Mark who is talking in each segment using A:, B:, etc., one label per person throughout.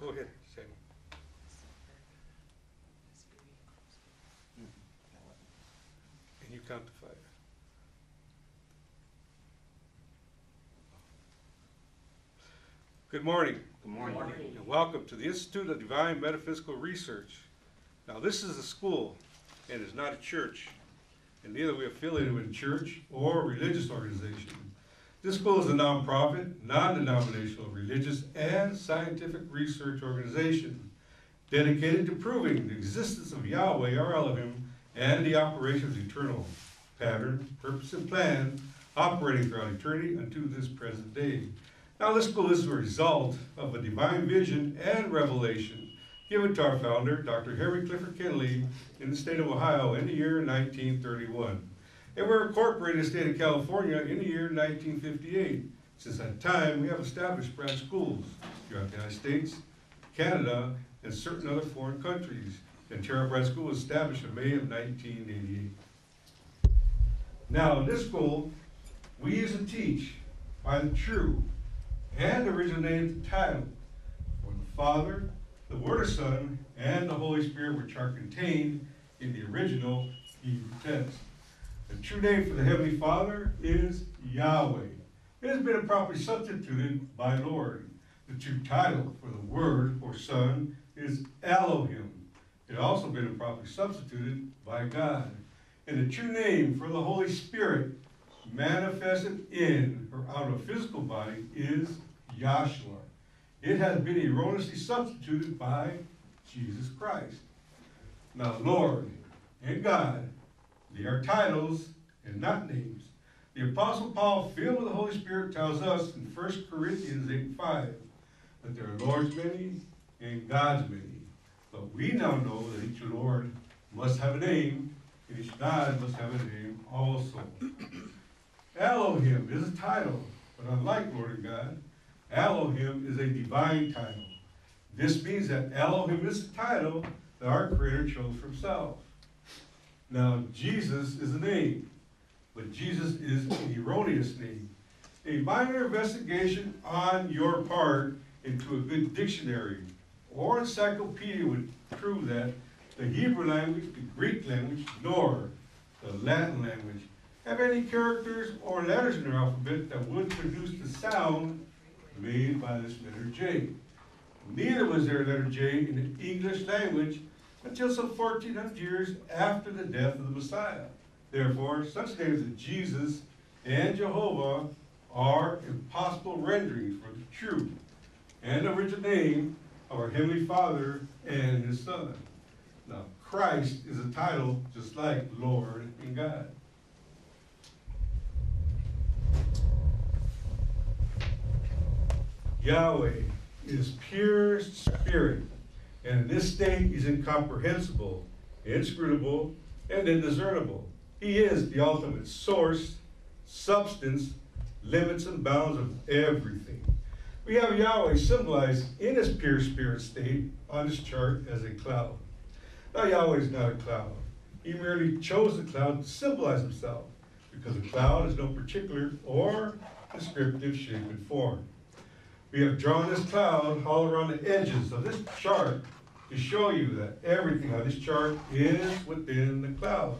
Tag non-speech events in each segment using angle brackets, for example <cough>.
A: Go ahead, Sammy. And you count to five. Good morning.
B: Good morning.
A: And welcome to the Institute of Divine Metaphysical Research. Now, this is a school and is not a church, and neither are we affiliated with a church or a religious organization. This school is a nonprofit, non-denominational, religious, and scientific research organization dedicated to proving the existence of Yahweh, or Elohim, and the operation of the eternal pattern, purpose, and plan operating throughout eternity unto this present day. Now, this school is a result of a divine vision and revelation given to our founder, Dr. Henry Clifford Kinley, in the state of Ohio in the year 1931. And we're incorporated in the state of California in the year 1958. Since that time, we have established branch schools throughout the United States, Canada, and certain other foreign countries. And Terra Branch School was established in May of 1988. Now, in this school, we use and teach by the true and originated title for the Father, the Word of Son, and the Holy Spirit, which are contained in the original Hebrew text. The true name for the Heavenly Father is Yahweh. It has been improperly substituted by Lord. The true title for the Word or Son is Elohim. It has also been improperly substituted by God. And the true name for the Holy Spirit manifested in or out of physical body is Yahshua. It has been erroneously substituted by Jesus Christ. Now, Lord and God, they are titles and not names. The Apostle Paul, filled with the Holy Spirit, tells us in 1 Corinthians 8 5 that there are Lord's many and God's many. But we now know that each Lord must have a name, and each God must have a name also. Elohim is a title, but unlike Lord and God, Elohim is a divine title. This means that Elohim is a title that our Creator chose for Himself. Now, Jesus is a name, but Jesus is an erroneous name. A minor investigation on your part into a good dictionary or encyclopedia would prove that the Hebrew language, the Greek language, nor the Latin language have any characters or letters in their alphabet that would produce the sound made by this letter J. Neither was there a letter J in the English language until some 1400 years after the death of the Messiah. Therefore, such names as Jesus and Jehovah are impossible renderings for the true and original name of our Heavenly Father and His Son. Now, Christ is a title just like Lord and God. Yahweh is pure spirit, and in this state is incomprehensible, inscrutable, and indiscernible. He is the ultimate source, substance, limits, and bounds of everything. We have Yahweh symbolized in his pure spirit state on this chart as a cloud. Now, Yahweh is not a cloud. He merely chose the cloud to symbolize himself, because a cloud is no particular or descriptive shape and form. We have drawn this cloud all around the edges of this chart to show you that everything on this chart is within the cloud.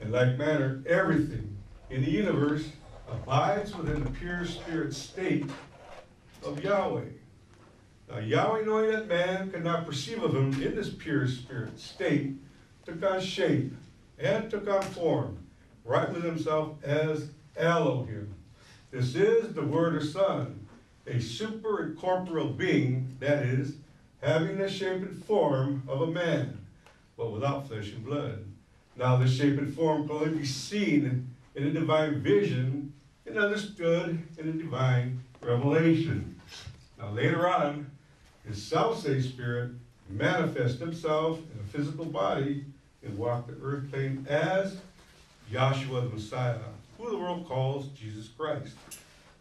A: In like manner, everything in the universe abides within the pure spirit state of Yahweh. Now, Yahweh, knowing that man could not perceive of him in this pure spirit state, took on shape and took on form, right with himself as Elohim. This is the Word of Son, a superincorporeal being, that is, having the shape and form of a man, but without flesh and blood. Now, this shape and form can only be seen in a divine vision and understood in a divine revelation. Now, later on, his self-same spirit manifests himself in a physical body and walked the earth plane as Yahshua the Messiah, who the world calls Jesus Christ.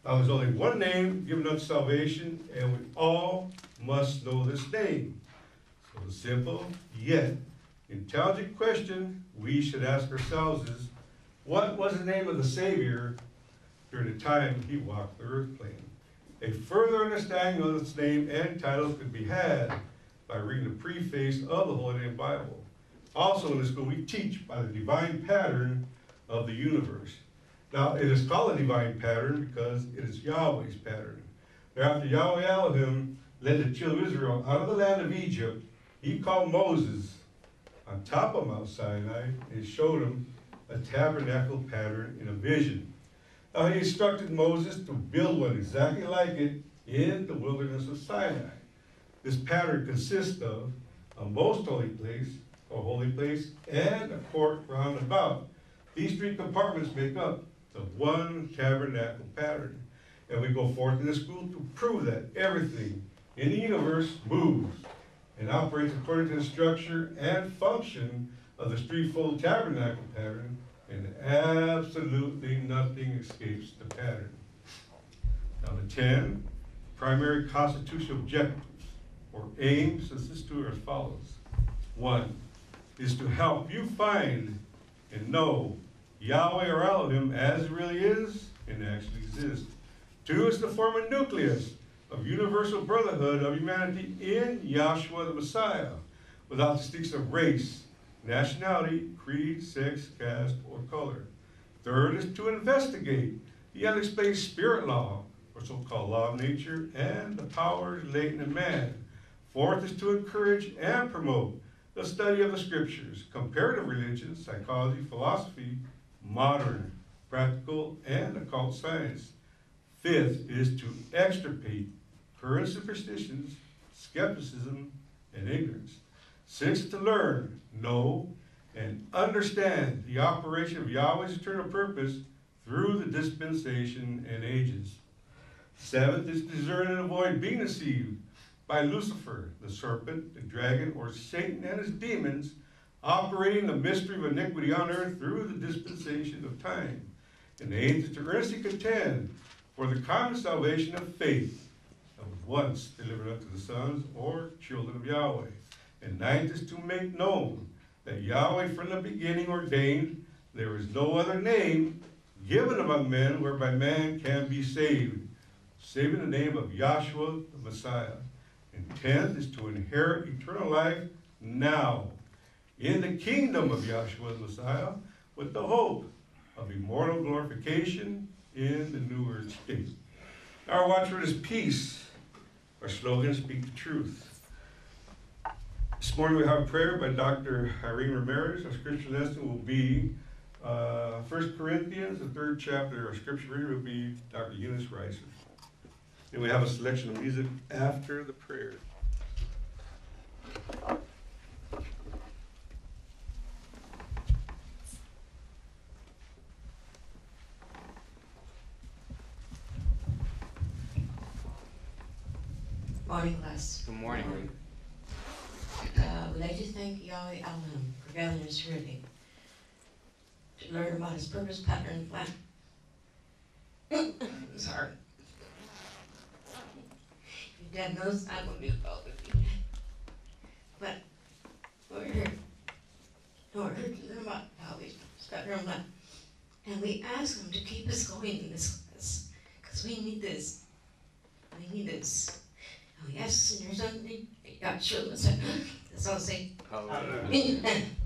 A: Now, there's only one name given unto salvation, and we all must know this name. So the simple yet intelligent question we should ask ourselves is, what was the name of the Savior during the time he walked the earth plane? A further understanding of its name and titles could be had by reading the preface of the Holy Name Bible. Also in this school, we teach by the divine pattern of the universe. Now, it is called a divine pattern because it is Yahweh's pattern. After Yahweh Elohim led the children of Israel out of the land of Egypt, he called Moses on top of Mount Sinai and showed him a tabernacle pattern in a vision. Now he instructed Moses to build one exactly like it in the wilderness of Sinai. This pattern consists of a most holy place, a holy place, and a court round about. These three compartments make up the one tabernacle pattern. And we go forth in the school to prove that everything in the universe moves and operates according to the structure and function of the threefold tabernacle pattern, and absolutely nothing escapes the pattern. Number 10 primary constitutional objectives or aims of this tour as follows. One is to help you find and know Yahweh or Elohim as it really is and actually exists. Two is to form a nucleus of universal brotherhood of humanity in Yahshua the Messiah, without distinction of race, nationality, creed, sex, caste, or color. Third is to investigate the unexplained spirit law, or so-called law of nature, and the powers latent in man. Fourth is to encourage and promote the study of the scriptures, comparative religion, psychology, philosophy, modern, practical, and occult science. Fifth is to extirpate current superstitions, skepticism, and ignorance. Six, to learn, know, and understand the operation of Yahweh's eternal purpose through the dispensation and ages. Seventh is to discern and avoid being deceived by Lucifer, the serpent, the dragon, or Satan and his demons, operating the mystery of iniquity on earth through the dispensation of time. And eighth is to earnestly contend for the common salvation of faith once delivered unto the sons or children of Yahweh. And ninth is to make known that Yahweh from the beginning ordained there is no other name given among men whereby man can be saved, save in the name of Yahshua the Messiah. And tenth is to inherit eternal life now in the kingdom of Yahshua the Messiah with the hope of immortal glorification in the new earth state. Our watchword is peace our slogan, Speak the Truth. This morning we have a prayer by Dr. Irene Ramirez. Our scripture lesson will be uh, 1 Corinthians, the third chapter. Our scripture reader will be Dr. Eunice Reiser. And we have a selection of music after the prayer.
B: Morning, class.
C: Good morning.
B: Uh, we'd like to thank Yahweh Elohim for gathering us here today to learn about his purpose, pattern, and plan. <coughs> Sorry. Your dad knows I won't be involved with you. But we're here. We're here to learn about Yahweh's pattern and plan. And we ask him to keep us going in this class. Because we need this. We need this. Oh, yes, and there's something, yeah, sure, that's all I'll say.
C: Hallelujah. <laughs>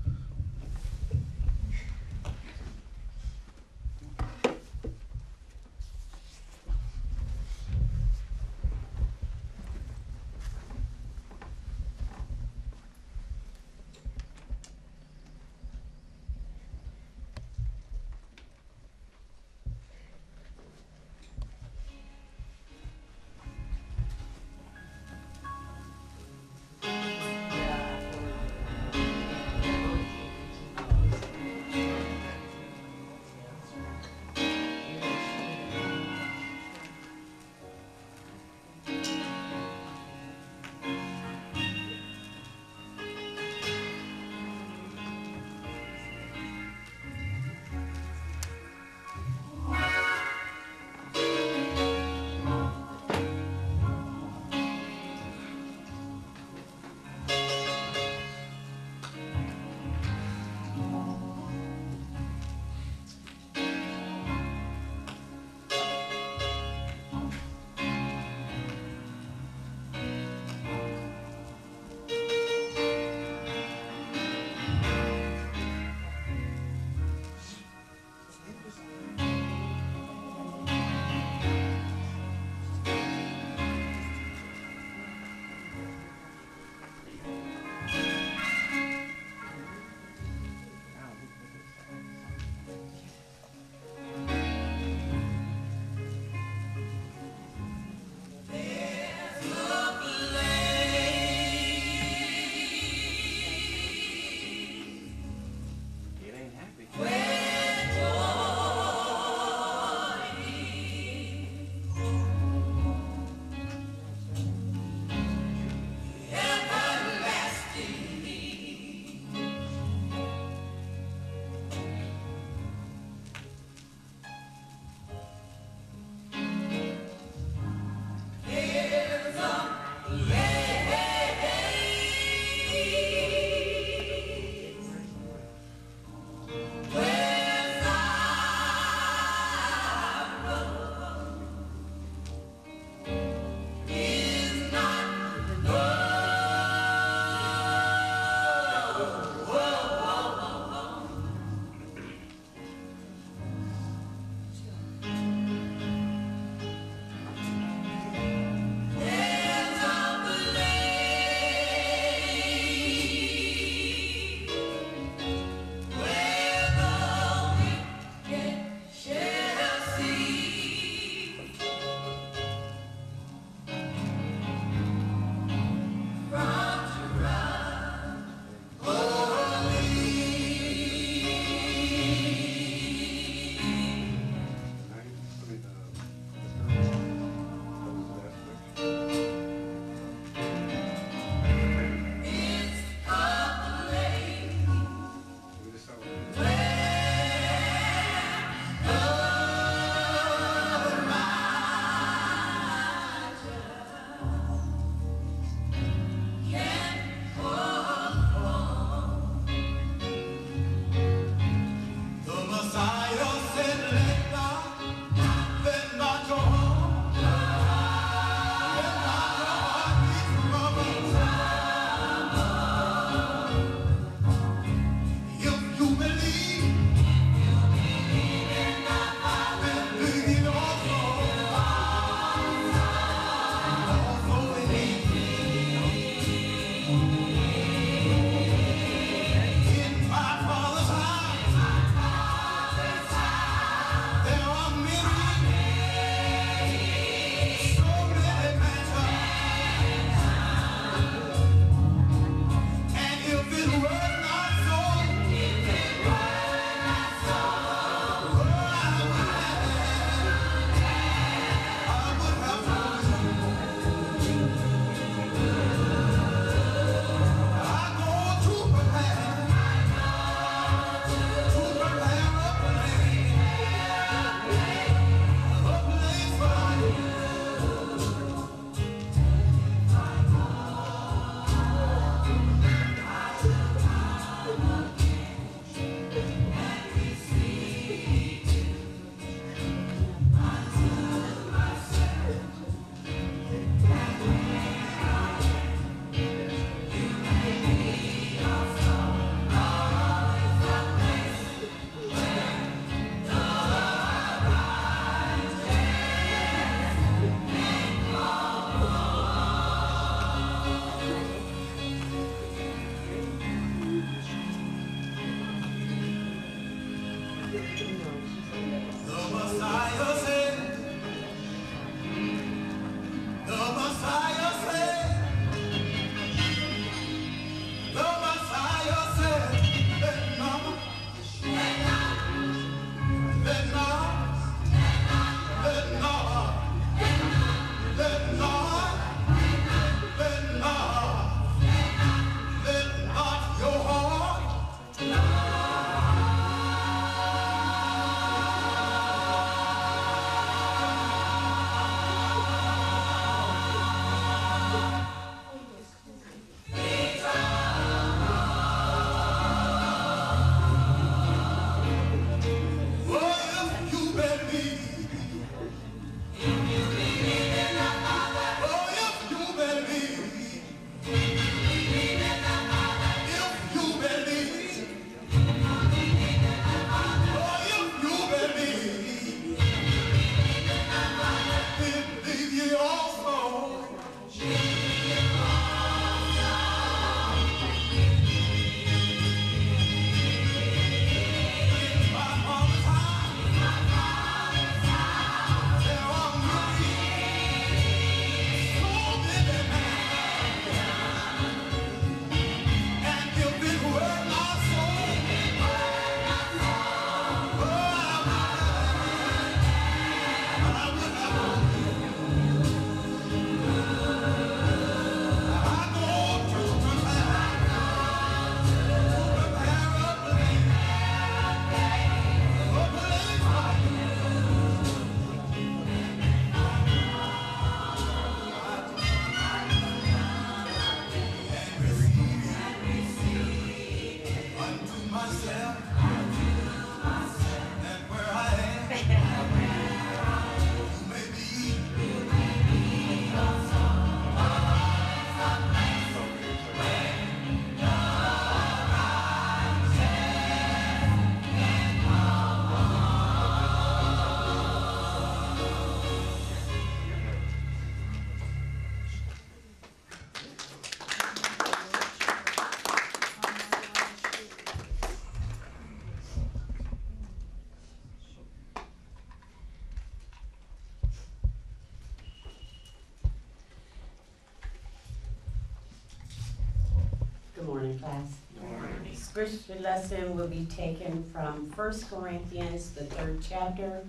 C: Scripture lesson will be taken from First Corinthians, the third chapter.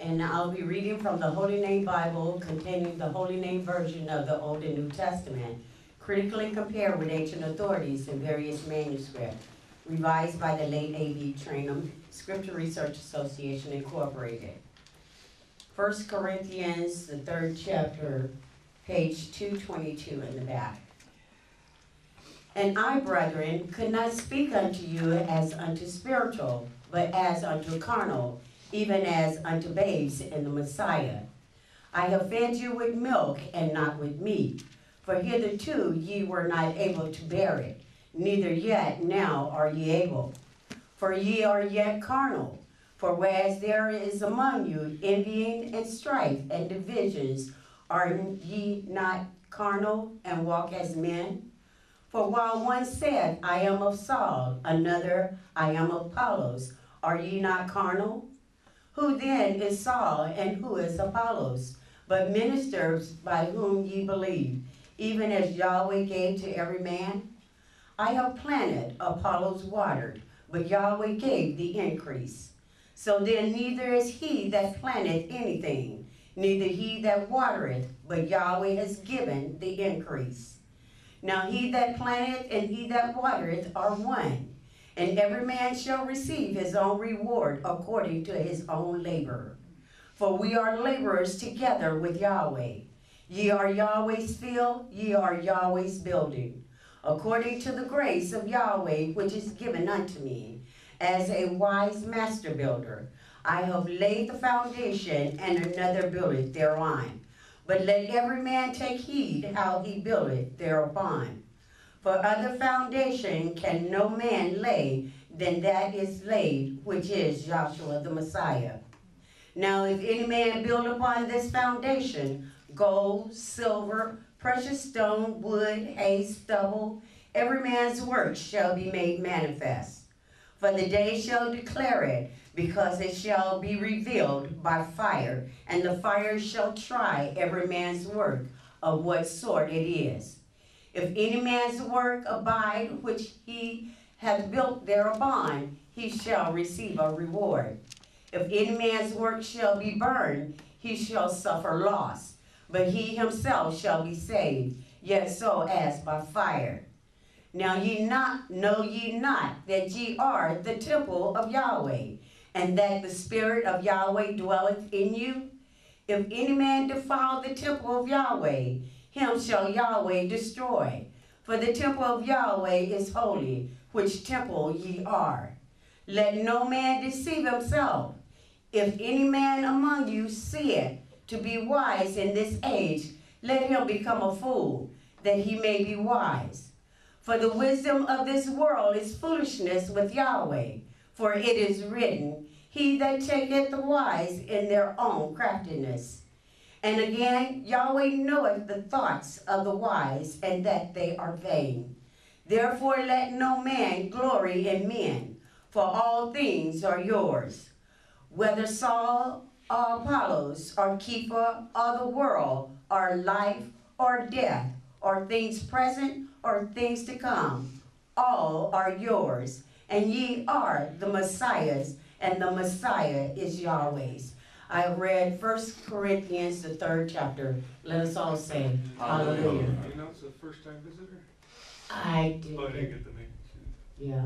C: And I'll be reading from the Holy Name Bible containing the Holy Name version of the Old and New Testament, critically compared with ancient authorities in various manuscripts, revised by the late A.B. Traina Scripture Research Association Incorporated. First Corinthians, the third chapter, page two twenty-two in the back. And I, brethren, could not speak unto you as unto spiritual, but as unto carnal, even as unto babes in the Messiah. I have fed you with milk and not with meat, for hitherto ye were not able to bear it, neither yet now are ye able. For ye are yet carnal. For whereas there is among you envying and strife and divisions, are ye not carnal and walk as men? For while one said, I am of Saul, another, I am of Apollos, are ye not carnal? Who then is Saul and who is Apollos? But ministers by whom ye believe, even as Yahweh gave to every man? I have planted, Apollos watered, but Yahweh gave the increase. So then neither is he that planteth anything, neither he that watereth, but Yahweh has given the increase. Now he that planteth and he that watereth are one, and every man shall receive his own reward according to his own labor. For we are laborers together with Yahweh. Ye are Yahweh's field, ye are Yahweh's building, according to the grace of Yahweh which is given unto me, as a wise master builder. I have laid the foundation, and another buildeth thereon. But let every man take heed how he buildeth thereupon. For other foundation can no man lay than that is laid, which is Yahshua the Messiah. Now if any man build upon this foundation, gold, silver, precious stone, wood, hay, stubble, every man's work shall be made manifest. For the day shall declare it, because it shall be revealed by fire, and the fire shall try every man's work of what sort it is. If any man's work abide which he hath built thereupon, he shall receive a reward. If any man's work shall be burned, he shall suffer loss, but he himself shall be saved, yet so as by fire. Now ye not know ye not that ye are the temple of Yahweh, and that the Spirit of Yahweh dwelleth in you? If any man defile the temple of Yahweh, him shall Yahweh destroy. For the temple of Yahweh is holy, which temple ye are. Let no man deceive himself. If any man among you see it to be wise in this age, let him become a fool, that he may be wise. For the wisdom of this world is foolishness with Yahweh. For it is written, He that taketh the wise in their own craftiness. And again, Yahweh knoweth the thoughts of the wise, and that they are vain. Therefore let no man glory in men, for all things are yours. Whether Saul or Apollos or Kepha or the world, or life or death, or things present or things to come, all are yours, and ye are the Messiah's, and the Messiah is Yahweh's. I have read First Corinthians, the third chapter. Let us all say, Hallelujah.
A: You know, it's a first time visitor?
C: I did.
A: Oh, I didn't get the name.
C: Yeah.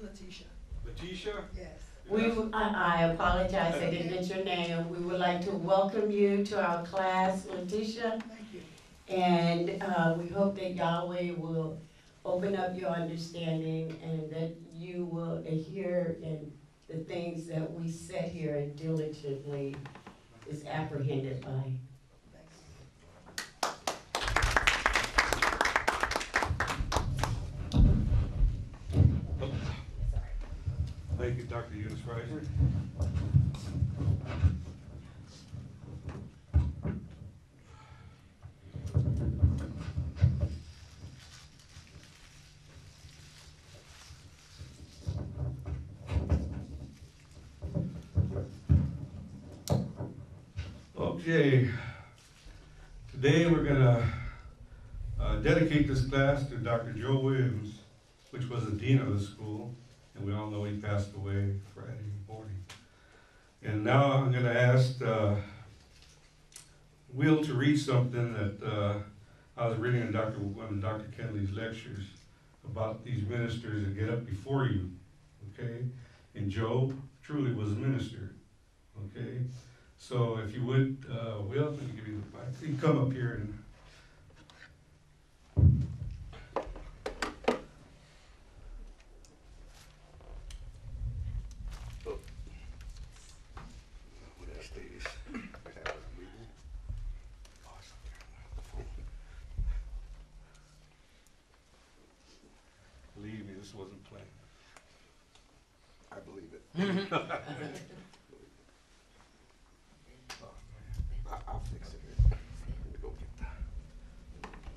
D: Letitia,
A: Letitia?
D: yes.
C: We, w- I, I apologize, I didn't get your name. We would like to welcome you to our class, Letitia.
D: Thank you.
C: And uh, we hope that Yahweh will open up your understanding and that you will adhere in the things that we set here and diligently is apprehended by.
A: Thank you, Dr. Eunice Reiser. Okay, today we're gonna uh, dedicate this class to Dr. Joe Williams. which was the dean of the school, and we all know he passed away Friday morning. And now I'm gonna ask, uh, Will to read something that, uh, I was reading in Dr., one of Dr. Kinley's lectures about these ministers that get up before you, okay? And Job truly was a minister, okay? So if you would, uh, Will, let me give you the mic, you can come up here and Believe me, this wasn't planned. <laughs>
E: I believe it. <laughs> I, I'll fix it. Let me go get the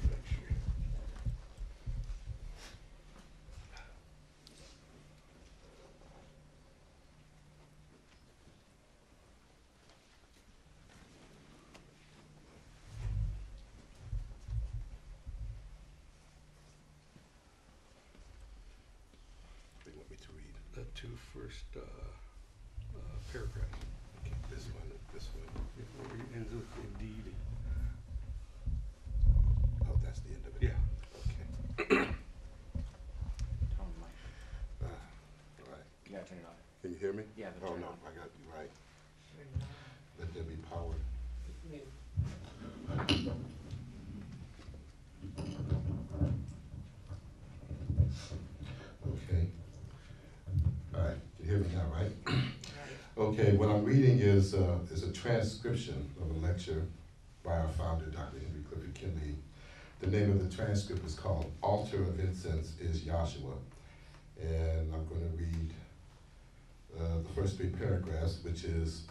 E: lecture. What do you want me to read?
A: The two first, uh, uh, paragraphs.
E: Okay, this one, this one.
A: It ends with indeed.
E: Oh, that's the end of it?
A: Yeah.
E: Okay. Ah, all right.
F: You gotta turn it off.
E: Can you hear me?
F: Yeah, but
E: Oh,
F: turn it
E: no,
F: off.
E: I got you right. Let there be power. Okay. All right, you hear me now, right? Okay, what I'm reading is, uh, is a transcription of a lecture by our founder, Dr. Henry Clifford Kinley. The name of the transcript is called Altar of Incense is Yahshua. And I'm gonna read, uh, the first three paragraphs, which is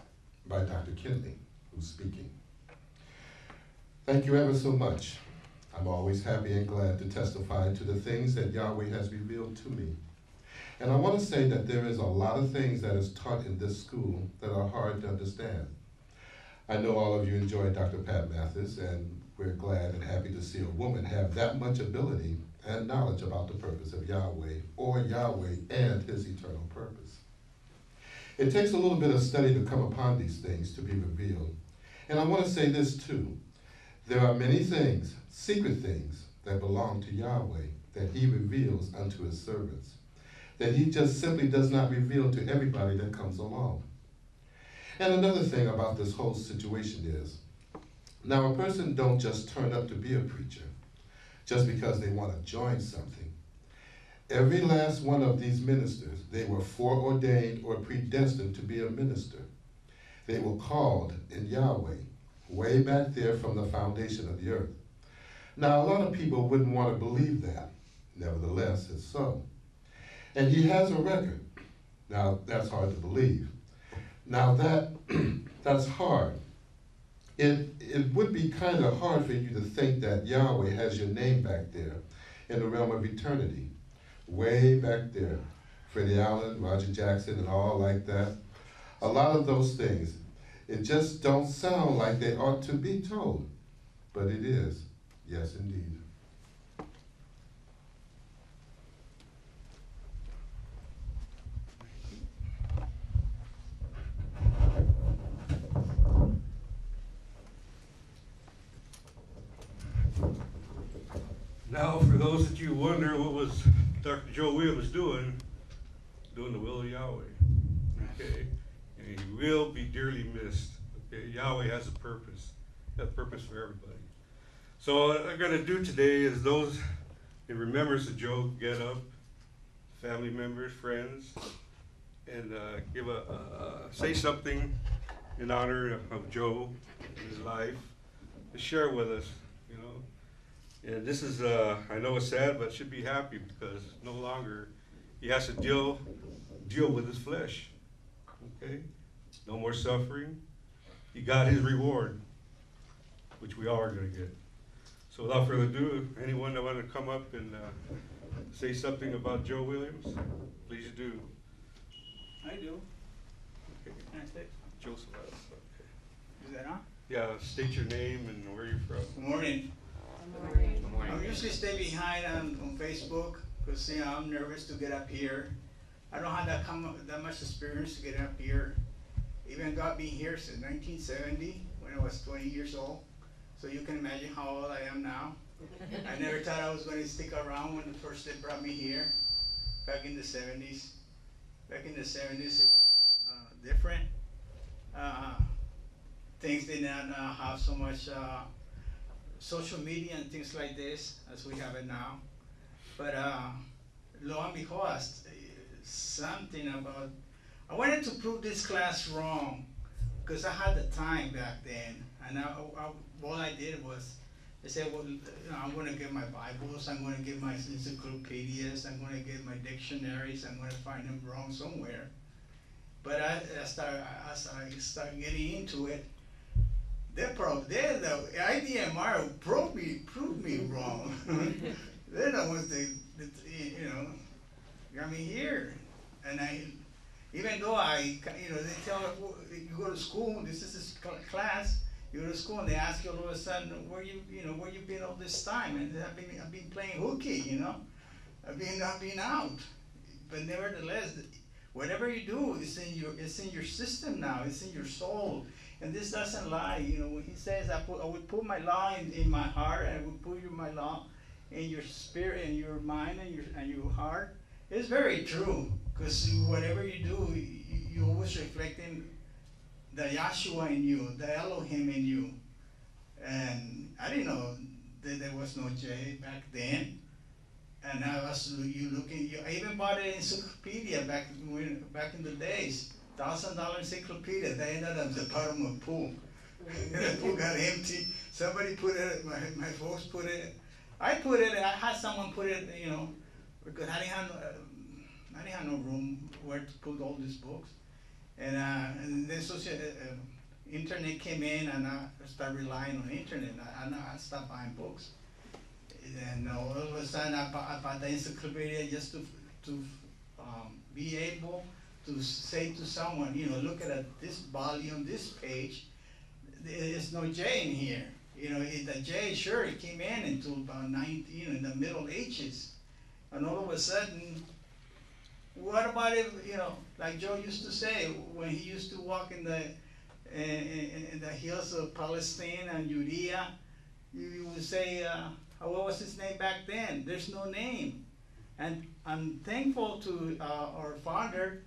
E: by Dr. Kinley, who's speaking. Thank you ever so much. I'm always happy and glad to testify to the things that Yahweh has revealed to me. And I want to say that there is a lot of things that is taught in this school that are hard to understand. I know all of you enjoy Dr. Pat Mathis, and we're glad and happy to see a woman have that much ability and knowledge about the purpose of Yahweh, or Yahweh and his eternal purpose. It takes a little bit of study to come upon these things to be revealed. And I want to say this too. There are many things, secret things, that belong to Yahweh that he reveals unto his servants, that he just simply does not reveal to everybody that comes along. And another thing about this whole situation is, now a person don't just turn up to be a preacher just because they want to join something. Every last one of these ministers, they were foreordained or predestined to be a minister. They were called in Yahweh, way back there from the foundation of the earth. Now, a lot of people wouldn't want to believe that. Nevertheless, it's so. And he has a record. Now, that's hard to believe. Now, that <clears throat> that's hard. It, it would be kind of hard for you to think that Yahweh has your name back there in the realm of eternity, way back there. Freddie Allen, Roger Jackson, and all like that. A lot of those things, it just don't sound like they ought to be told, but it is. Yes, indeed.
A: Now, for those that you wonder what was Dr. Joe Williams doing, doing the will of Yahweh. Okay? And he will be dearly missed. Okay? Yahweh has a purpose, a purpose for everybody. So what I'm gonna do today is those in remembrance of Joe get up, family members, friends, and uh, give a, uh, say something in honor of Joe, his life, to share with us, you know. And this is, uh, I know it's sad, but should be happy because no longer he has to deal, deal with his flesh. Okay? No more suffering. He got his reward, which we all are gonna get. So without further ado, anyone that wanna come up and, uh, say something about Joe Williams, please do.
G: I do.
A: Okay. Joseph, okay.
G: Is that on?
A: Yeah, state your name and where you're from.
G: Good morning.
F: Good morning.
G: I usually stay behind on, on Facebook because you know I'm nervous to get up here. I don't have that come that much experience to get up here. Even got me here since 1970 when I was 20 years old. So you can imagine how old I am now. I never <laughs> thought I was going to stick around when the first they brought me here, back in the 70s. Back in the 70s, it was uh, different. Uh, things did not uh, have so much uh, social media and things like this as we have it now. But uh, lo and behold, something about I wanted to prove this class wrong because I had the time back then, and I, I, all I did was I said, well, you know, I'm going to get my Bibles, I'm going to get my encyclopedias, I'm going to get my dictionaries, I'm going to find them wrong somewhere. But I, I start, as I start getting into it, they pro, they the IDMR proved me, proved me wrong. <laughs> they're the ones that, that, you know, got me here. And I, even though I, you know, they tell you go to school, this is this class, you go to school and they ask you all of a sudden where you, you know, where you been all this time, and I've been, I've been playing hooky, you know, I've been, I've been out, but nevertheless, whatever you do, it's in your, it's in your system now, it's in your soul, and this doesn't lie, you know, when he says, I put, I would put my law in, in my heart, and I would put your, my law in your spirit, in your mind, and your, and your heart, it's very true, because whatever you do, you, you always reflecting the Yahshua in you, the Elohim in you. And I didn't know that there was no J back then. And I was you looking. You, I even bought an encyclopedia back back in the days, thousand dollar encyclopedia. They ended up the bottom of the pool. <laughs> the pool got empty. Somebody put it. My my folks put it. I put it. I had someone put it. You know, because I didn't have. Uh, I didn't have no room where to put all these books. And, uh, and then social, uh, uh, internet came in and I started relying on internet. I, I, I stopped buying books. And all of a sudden I bought, I bought the encyclopedia just to, to um, be able to say to someone, you know, look at this volume, this page, there's no J in here. You know, it, the J, sure, it came in until about 19, you know, in the Middle Ages. And all of a sudden, what about if, you know, like Joe used to say, when he used to walk in the, in, in the hills of Palestine and Judea, you would say, uh, what was his name back then? There's no name. And I'm thankful to uh, our founder,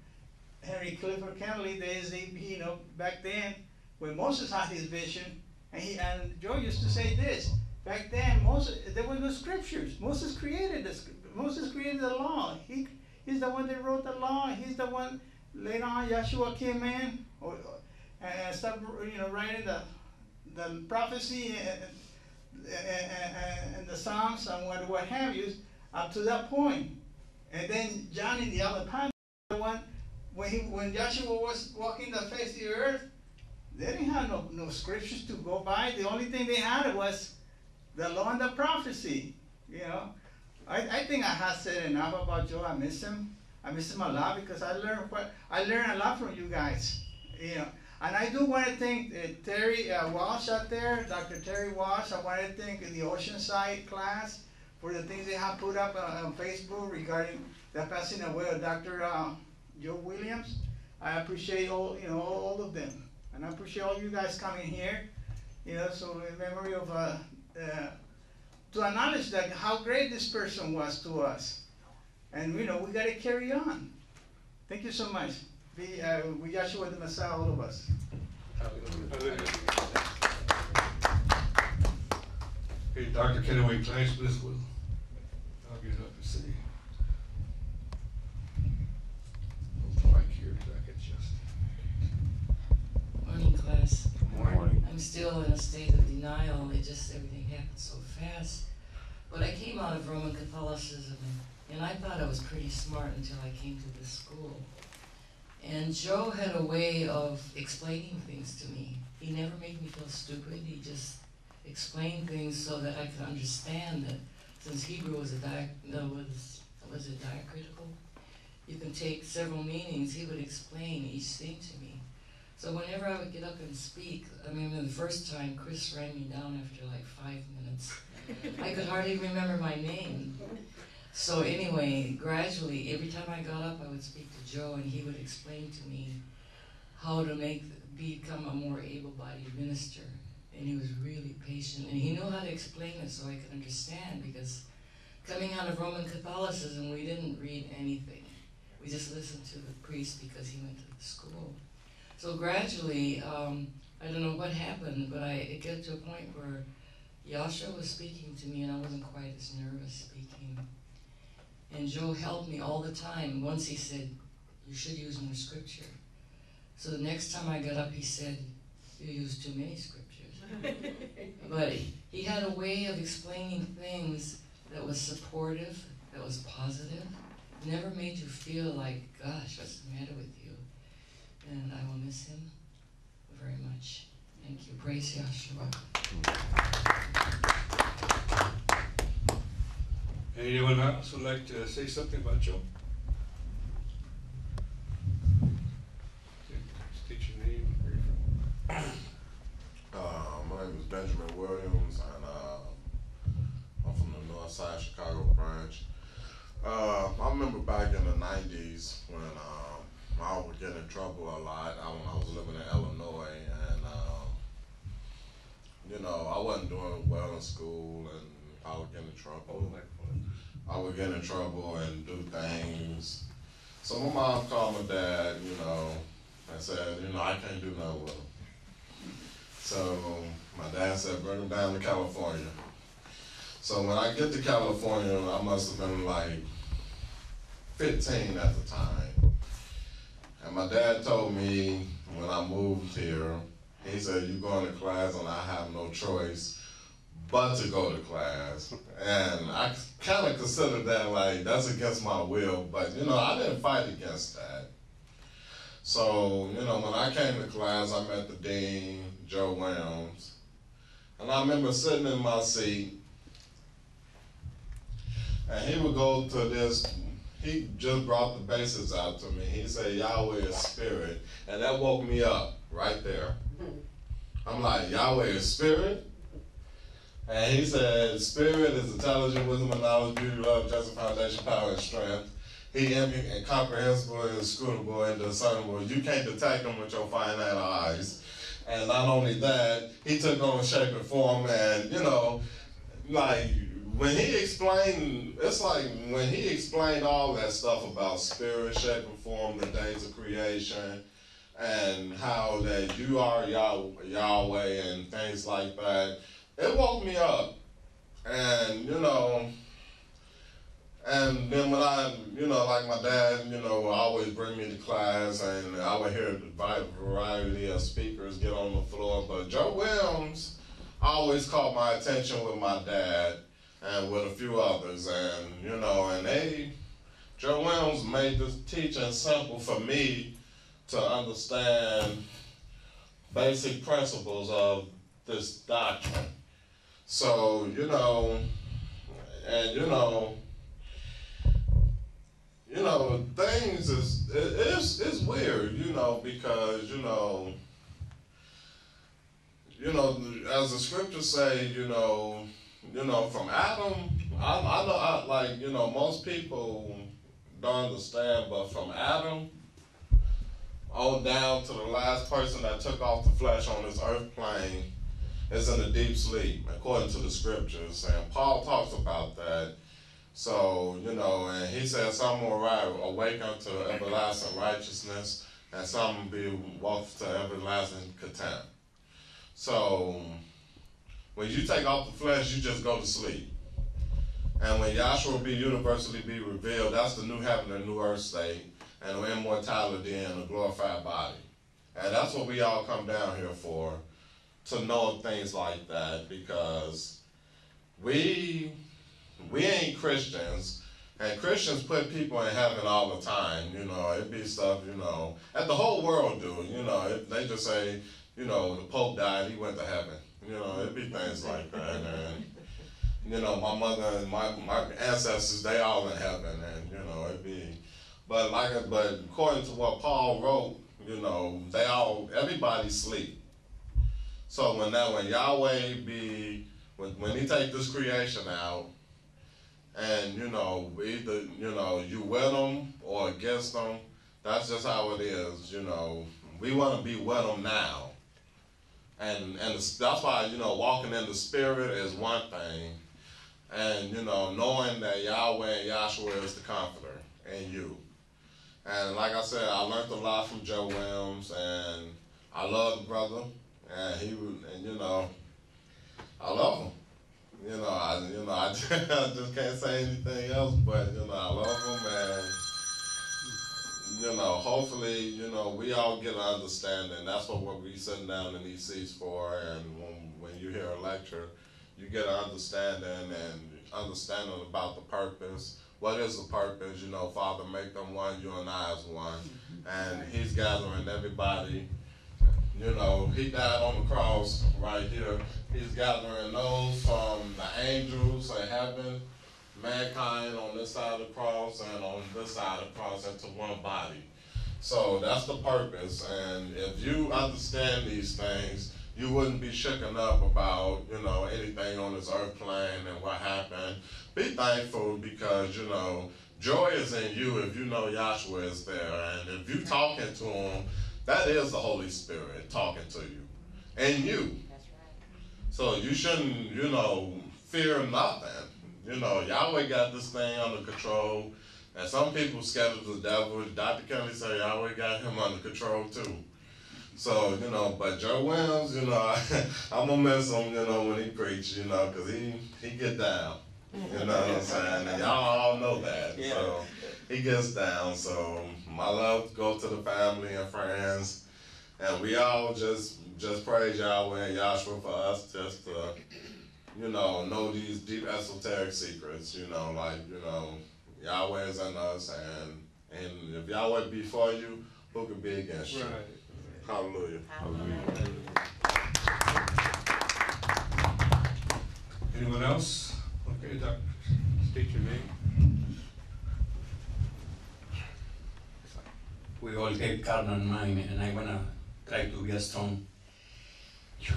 G: Henry Clifford Kinley, there's, you know, back then, when Moses had his vision, and he and Joe used to say this, back then Moses, there were no scriptures. Moses created this, Moses created the law. He He's the one that wrote the law. He's the one later on Yeshua came in or, and started, you know, writing the the prophecy and, and, and the Psalms and what, what have you up to that point. And then John in the other part, the one when he when Joshua was walking the face of the earth, they didn't have no, no scriptures to go by. The only thing they had was the law and the prophecy. You know. I, I think I have said enough about Joe. I miss him. I miss him a lot because I learned what I learned a lot from you guys. You know, and I do want to thank uh, Terry uh, Walsh out there, Dr. Terry Walsh. I want to thank the Oceanside class for the things they have put up uh, on Facebook regarding the passing away of Dr. Uh, Joe Williams. I appreciate all you know all, of them, and I appreciate all you guys coming here. You know, so in memory of uh, uh, to acknowledge that how great this person was to us. And you know, we got to carry on. Thank you so much. Be, uh, we Yahshua the Messiah, all of us.
A: Hey, Dr. Kennedy, can I this? I'll get it up and see. Hold the mic here, so I can adjust.
F: Class.
A: Morning.
F: I'm still in a state of denial. It just, everything happened so fast. But I came out of Roman Catholicism, and I thought I was pretty smart until I came to this school. And Joe had a way of explaining things to me. He never made me feel stupid. He just explained things so that I could understand that since Hebrew was a di- no, was was it diacritical? You can take several meanings. He would explain each thing to me. So whenever I would get up and speak, I remember the first time Chris ran me down after like five minutes. I could hardly remember my name. So anyway, gradually, every time I got up, I would speak to Joe, and he would explain to me how to make become a more able-bodied minister. And he was really patient, and he knew how to explain it so I could understand. Because coming out of Roman Catholicism, we didn't read anything. We just listened to the priest because he went to the school. So gradually, um, I don't know what happened, but I it got to a point where Yahshua was speaking to me, and I wasn't quite as nervous speaking. And Joe helped me all the time. Once he said, You should use more scripture. So the next time I got up, he said, You use too many scriptures. <laughs> but he had a way of explaining things that was supportive, that was positive, never made you feel like, Gosh, what's the matter with you? And I will miss him very much. Thank you. Praise Yahshua.
A: Anyone else would like to say something about Joe? State your name, where you're from.
H: Uh, my name is Benjamin Williams, and uh, I'm from the North Side Chicago branch. Uh, I remember back in the '90s when um, I would get in trouble a lot. I, when I was living in Illinois, and um, you know, I wasn't doing well in school, and I would get in trouble. I would get in trouble and do things. So my mom called my dad, you know, and said, you know, I can't do nothing with him. So my dad said, bring him down to California. So when I get to California, I must have been like 15 at the time. And my dad told me when I moved here, he said, you're going to class and I have no choice but to go to class. And I kind of considered that like, that's against my will, but you know, I didn't fight against that. So, you know, when I came to class, I met the dean, Joe Williams. And I remember sitting in my seat, and he would go to this, he just brought the basics out to me. He said, Yahweh is spirit. And that woke me up right there. I'm like, Yahweh is spirit? And he said, Spirit is intelligent, wisdom, and knowledge, beauty, love, justice, foundation, power, and strength. He and inscrutable and discernible. You can't detect him with your finite eyes. And not only that, he took on shape and form, and you know, like when he explained, it's like when he explained all that stuff about spirit, shape, and form, the days of creation, and how that you are Yahweh and things like that it woke me up. And, you know, and then when I, you know, like my dad, you know, always bring me to class and I would hear a variety of speakers get on the floor. But Joe Williams always caught my attention with my dad and with a few others. And, you know, and they, Joe Williams made the teaching simple for me to understand basic principles of this doctrine. So, you know, and you know, you know, things is it, it's it's weird, you know, because you know, you know, as the scriptures say, you know, you know, from Adam, I, I know, I, like you know, most people don't understand, but from Adam on down to the last person that took off the flesh on this earth plane is in a deep sleep, according to the scriptures. And Paul talks about that. So, you know, and he says some will rise, awake unto everlasting righteousness, and some will be woke to everlasting contempt. So, when you take off the flesh, you just go to sleep. And when Yahshua be universally be revealed, that's the new heaven and new earth state, and the immortality and the glorified body. And that's what we all come down here for to know things like that because we we ain't Christians and Christians put people in heaven all the time. You know, it be stuff. You know, and the whole world do. You know, it, they just say, you know, the Pope died, he went to heaven. You know, it'd be things like that. And you know, my mother and my my ancestors, they all in heaven, and you know, it'd be. But like, but according to what Paul wrote, you know, they all everybody sleep. So when that when Yahweh be when when he take this creation out, and you know, either you know you with them or against them. That's just how it is. You know, we want to be with them now, and and that's why you know walking in the spirit is one thing, and you know knowing that Yahweh and Yahshua is the Comforter and you. And like I said, I learned a lot from Joe Williams, and I love the brother, and he and you know, I love him. You know, I you know I just, <laughs> I just can't say anything else, but you know I love him, and you know hopefully you know we all get an understanding. That's what we sitting down in these seats for, and when when you hear a lecture, you get an understanding and understanding about the purpose. What is the purpose? You know, Father, make them one, you and I as one, and He's gathering everybody you know, he died on the cross right here. He's gathering those from the angels in heaven, mankind on this side of the cross, and on this side of the cross into one body. So that's the purpose. And if you understand these things, you wouldn't be shaken up about, you know, anything on this earth plane and what happened. Be thankful because, you know, joy is in you if you know Yahshua is there. And if you talking to him, that is the Holy Spirit talking to you and you.
C: That's right.
H: So you shouldn't, you know, fear nothing. You know, Yahweh got this thing under control. And some people of the devil. Dr. Kinley said Yahweh got him under control too. So, you know, but Joe Williams, you know, I, <laughs> I'm gonna miss him, you know, when he preach, you know, cause he, he get down. You know what I'm saying? And y'all all know that. So he gets down. So my love go to the family and friends. And we all just just praise Yahweh and Yahshua for us just to, you know, know these deep esoteric secrets, you know, like, you know, Yahweh is in us and and if Yahweh be for you, who could be against you?
A: Right.
H: Hallelujah.
A: hallelujah Anyone else? Okay, Doc, state your name.
I: we all have carnal mind, and I wanna try to be a strong.
G: You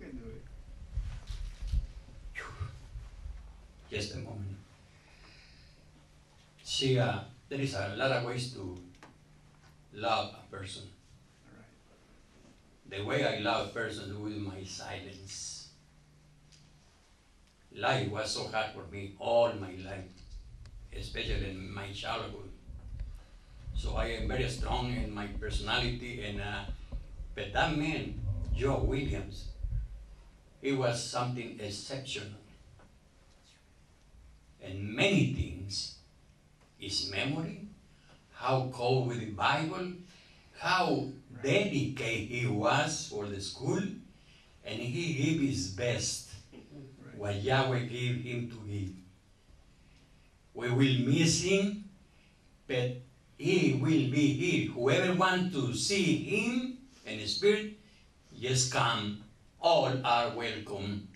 G: can do it.
I: Just a moment. See, uh, there is a lot of ways to love a person. The way I love a person with my silence. Life was so hard for me all my life, especially in my childhood. So I am very strong in my personality, and uh, but that man, Joe Williams, he was something exceptional. And many things, his memory, how cold with the Bible, how dedicated he was for the school, and he gave his best what Yahweh gave him to give. We will miss him, but he will be here. Whoever wants to see him in spirit, just come. All are welcome.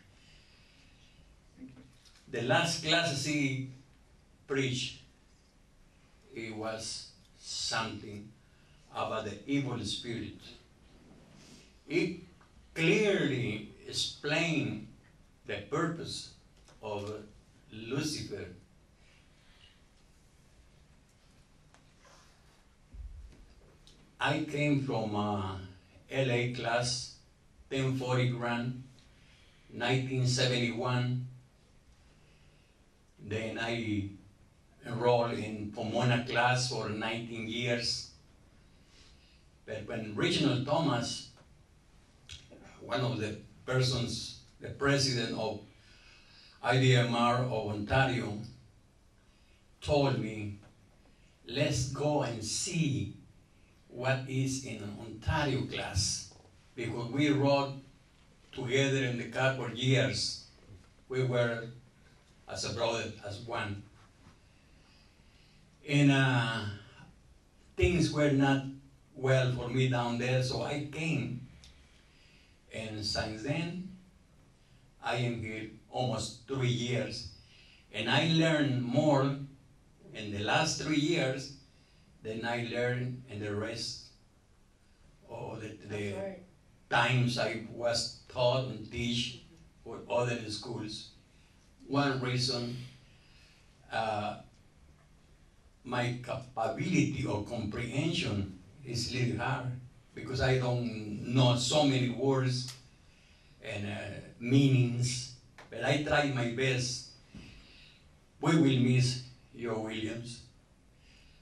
I: The last class he preached, it was something about the evil spirit. It clearly explained the purpose of Lucifer. I came from uh, LA class 1040 grand, 1971. Then I enrolled in Pomona class for 19 years. But when Reginald Thomas, one of the persons, the president of IDMR of Ontario, told me, let's go and see what is in an Ontario class. Because we rode together in the car for years. We were as a brother, as one. And uh, things were not well for me down there, so I came. And since then, I am here almost three years. And I learned more in the last three years than I learned in the rest of the, the times I was taught and teach for other schools. One reason, uh, my capability or comprehension is little hard because I don't know so many words and uh, meanings, but I try my best. We will miss your Williams,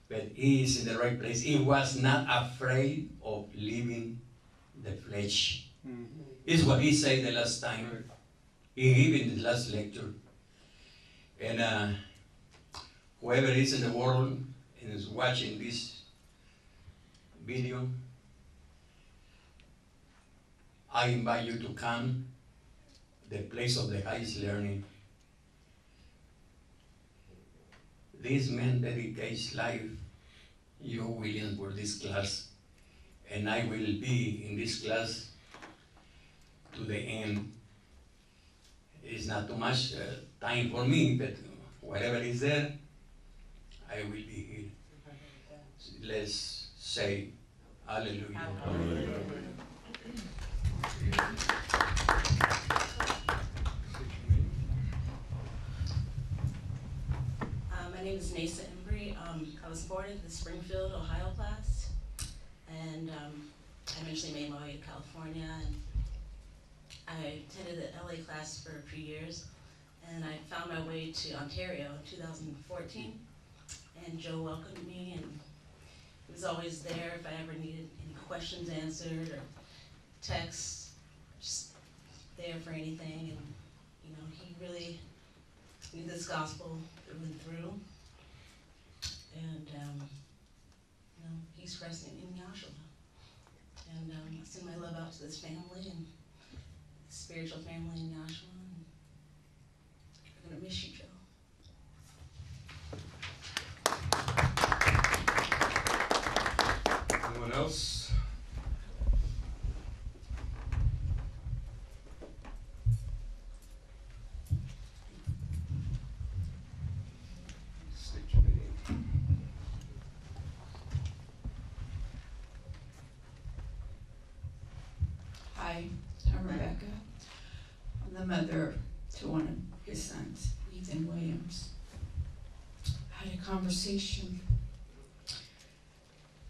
I: but he is in the right place. He was not afraid of leaving the flesh. Is what he said the last time. He even the last lecture. And uh, whoever is in the world and is watching this video, I invite you to come the place of the highest learning. This man dedicates life, Joe Williams, for this class, and I will be in this class to the end. It's not too much uh, time for me, but whatever is there, I will be here. Let's say Hallelujah.
J: Uh, my name is Nasa Embry. Um, I was born in the Springfield, Ohio class, and um, I eventually made my way to California. And I attended the LA class for a few years, and I found my way to Ontario in 2014. And Joe welcomed me, and he was always there if I ever needed any questions answered or texts, just there for anything. And you know, he really knew this gospel through and through. And, um, you know, he's resting in Yahshua. And um, I send my love out to this family and spiritual family in Yahshua. We're going to miss you, Joe.
A: Anyone else? State your name.
K: Hi, I'm Rebecca. I'm the mother to one of his sons, Ethan Williams. I had a conversation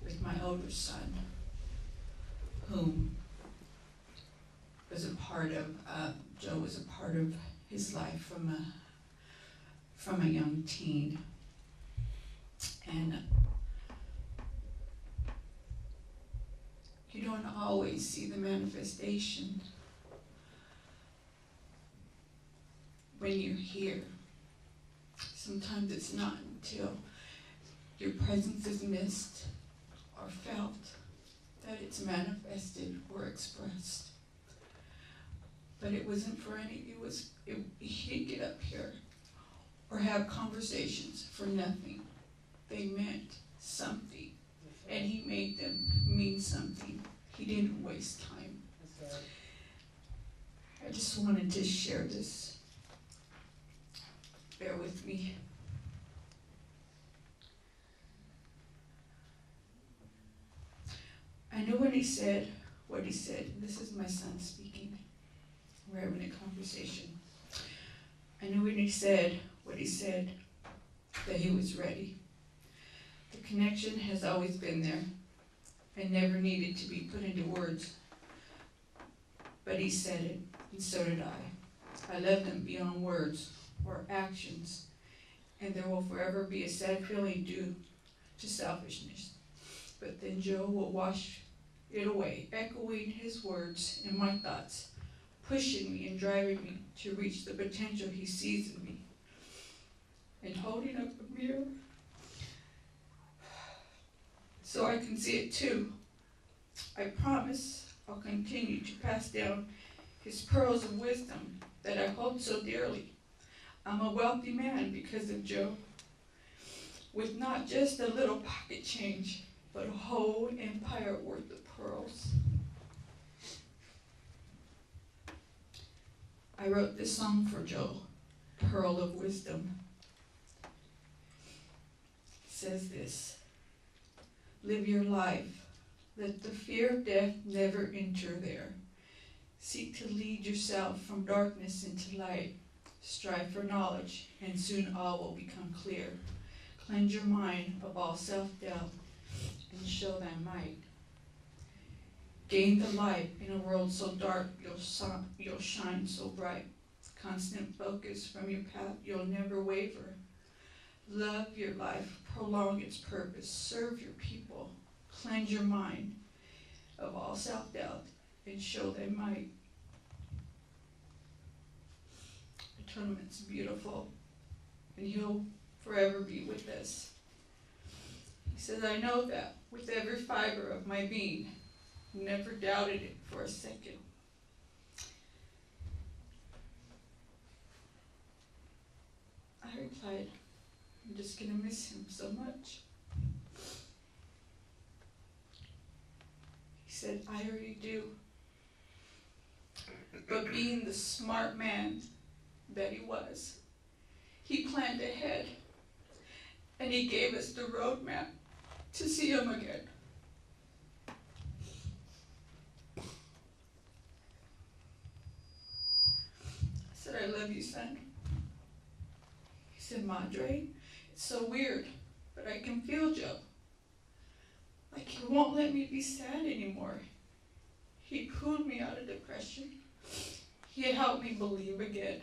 K: with my older son, whom was a part of, uh, Joe was a part of his life from a, from a young teen. And you don't always see the manifestation when you're here. Sometimes it's not until your presence is missed or felt that it's manifested or expressed. But it wasn't for any, it was, it, he didn't get up here or have conversations for nothing. They meant something and he made them mean something. He didn't waste time. I just wanted to share this. Bear with me. I know when he said what he said. This is my son speaking. We're having a conversation. I knew when he said what he said that he was ready. The connection has always been there and never needed to be put into words. But he said it, and so did I. I love them beyond words or actions, and there will forever be a sad feeling due to selfishness. But then Joe will wash it away, echoing his words in my thoughts, pushing me and driving me to reach the potential he sees in me. And holding up a mirror so I can see it too. I promise I'll continue to pass down his pearls of wisdom that I hold so dearly. I'm a wealthy man because of Joe, with not just a little pocket change, but a whole empire worth of pearls. I wrote this song for Joe, Pearl of Wisdom. It says this Live your life. Let the fear of death never enter there. Seek to lead yourself from darkness into light. Strive for knowledge, and soon all will become clear. Cleanse your mind of all self doubt and show thy might. Gain the light in a world so dark, you'll, so- you'll shine so bright. Constant focus from your path, you'll never waver. Love your life, prolong its purpose, serve your people, cleanse your mind of all self doubt, and show thy might. The tournament's beautiful, and he'll forever be with us. He says, I know that with every fiber of my being, never doubted it for a second. I replied, I'm just gonna miss him so much. He said, I already do. But being the smart man that he was, he planned ahead and he gave us the roadmap to see him again. I love you, son. He said, Madre, it's so weird, but I can feel Joe. Like he won't let me be sad anymore. He pulled me out of depression. He helped me believe again.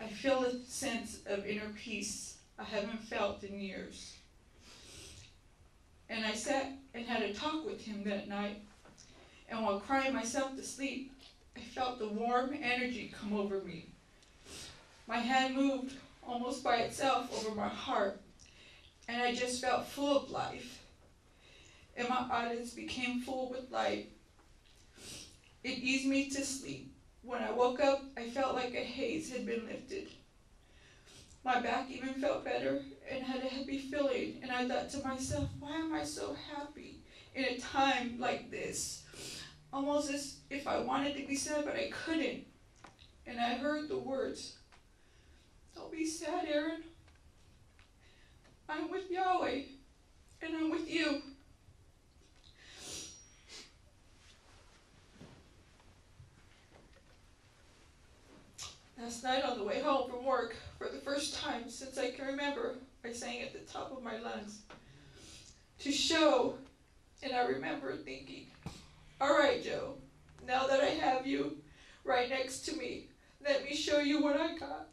K: I feel a sense of inner peace I haven't felt in years. And I sat and had a talk with him that night, and while crying myself to sleep, I felt the warm energy come over me. My hand moved almost by itself over my heart, and I just felt full of life. And my eyelids became full with light. It eased me to sleep. When I woke up, I felt like a haze had been lifted. My back even felt better and had a happy feeling, and I thought to myself, why am I so happy in a time like this? Almost as if I wanted to be sad, but I couldn't. And I heard the words, Don't be sad, Aaron. I'm with Yahweh, and I'm with you. Last night on the way home from work, for the first time since I can remember, I sang at the top of my lungs to show, and I remember thinking, all right, Joe, now that I have you right next to me, let me show you what I got.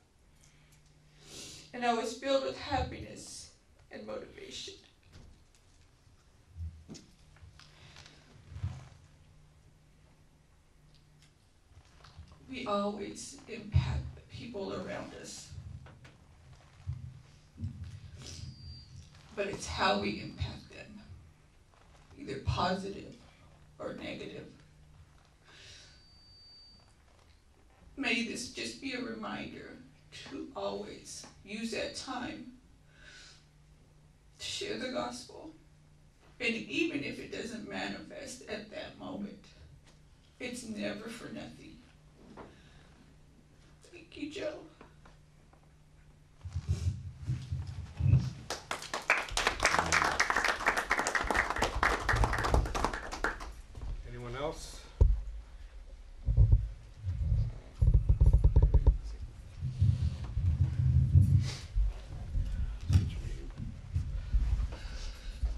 K: And I was filled with happiness and motivation. We always impact the people around us. But it's how we impact them, either positive or negative. May this just be a reminder to always use that time to share the gospel. And even if it doesn't manifest at that moment, it's never for nothing. Thank you, Joe.
A: Anyone else?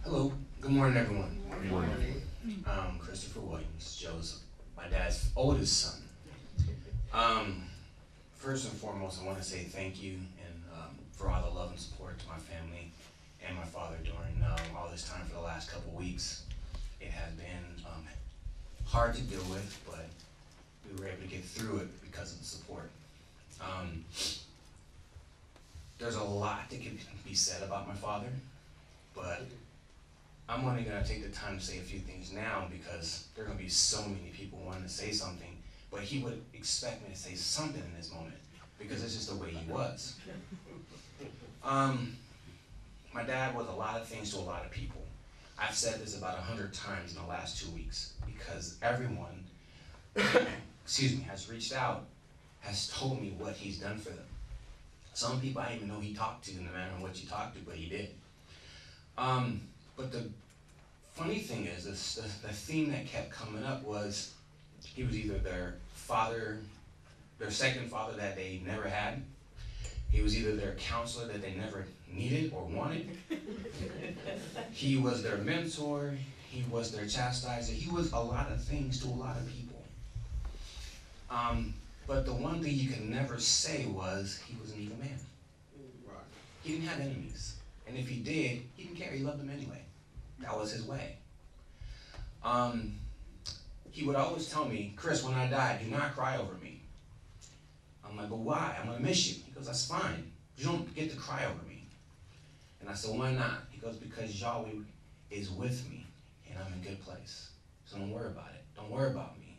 L: Hello, good morning, everyone. Good morning. Um, Christopher Williams, Joe's my dad's oldest son. Um, first and foremost, I want to say thank you and um, for all the love and support to my family and my father during um, all this time for the last couple weeks. It has been um, hard to deal with, but we were able to get through it because of the support. Um, there's a lot that can be said about my father, but I'm only gonna take the time to say a few things now because there are gonna be so many people wanting to say something, but he would expect me to say something in this moment because it's just the way he was. Um, my dad was a lot of things to a lot of people. I've said this about a hundred times in the last two weeks because everyone, <coughs> excuse me, has reached out, has told me what he's done for them. Some people I even know he talked to, in the matter of what you talked to, but he did. Um, but the funny thing is, this, the, the theme that kept coming up was he was either their father, their second father that they never had. He was either their counselor that they never needed or wanted. he was their mentor. He was their chastiser. He was a lot of things to a lot of people. Um, but the one thing you can never say was he was an evil man.
H: Right.
L: He didn't have enemies. And if he did, he didn't care. He loved them anyway. That was his way. Um, he would always tell me, Chris, when I die, do not cry over me. I'm like, but why? I'm to miss you. He goes, that's fine. You don't get to cry over me. And I said, why not? He goes, because Yahweh is with me and I'm in a good place. So don't worry about it. Don't worry about me.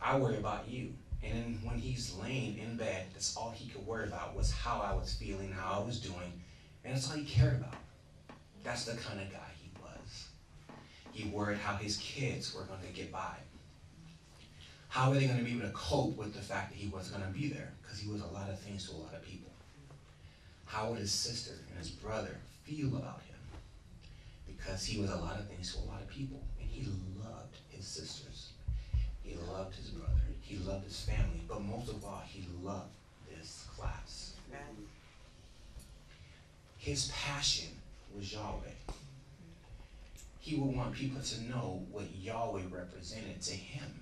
L: I worry about you. And then when he's laying in bed, that's all he could worry about was how I was feeling, how I was doing, and that's all he cared about. That's the kind of guy he was. He worried how his kids were going to get by. How are they going to be able to cope with the fact that he wasn't going to be there? Because he was a lot of things to a lot of people. How would his sister and his brother feel about him? Because he was a lot of things to a lot of people. And he loved his sisters. He loved his brother. He loved his family. But most of all, he loved this class. His passion was Yahweh. He would want people to know what Yahweh represented to him.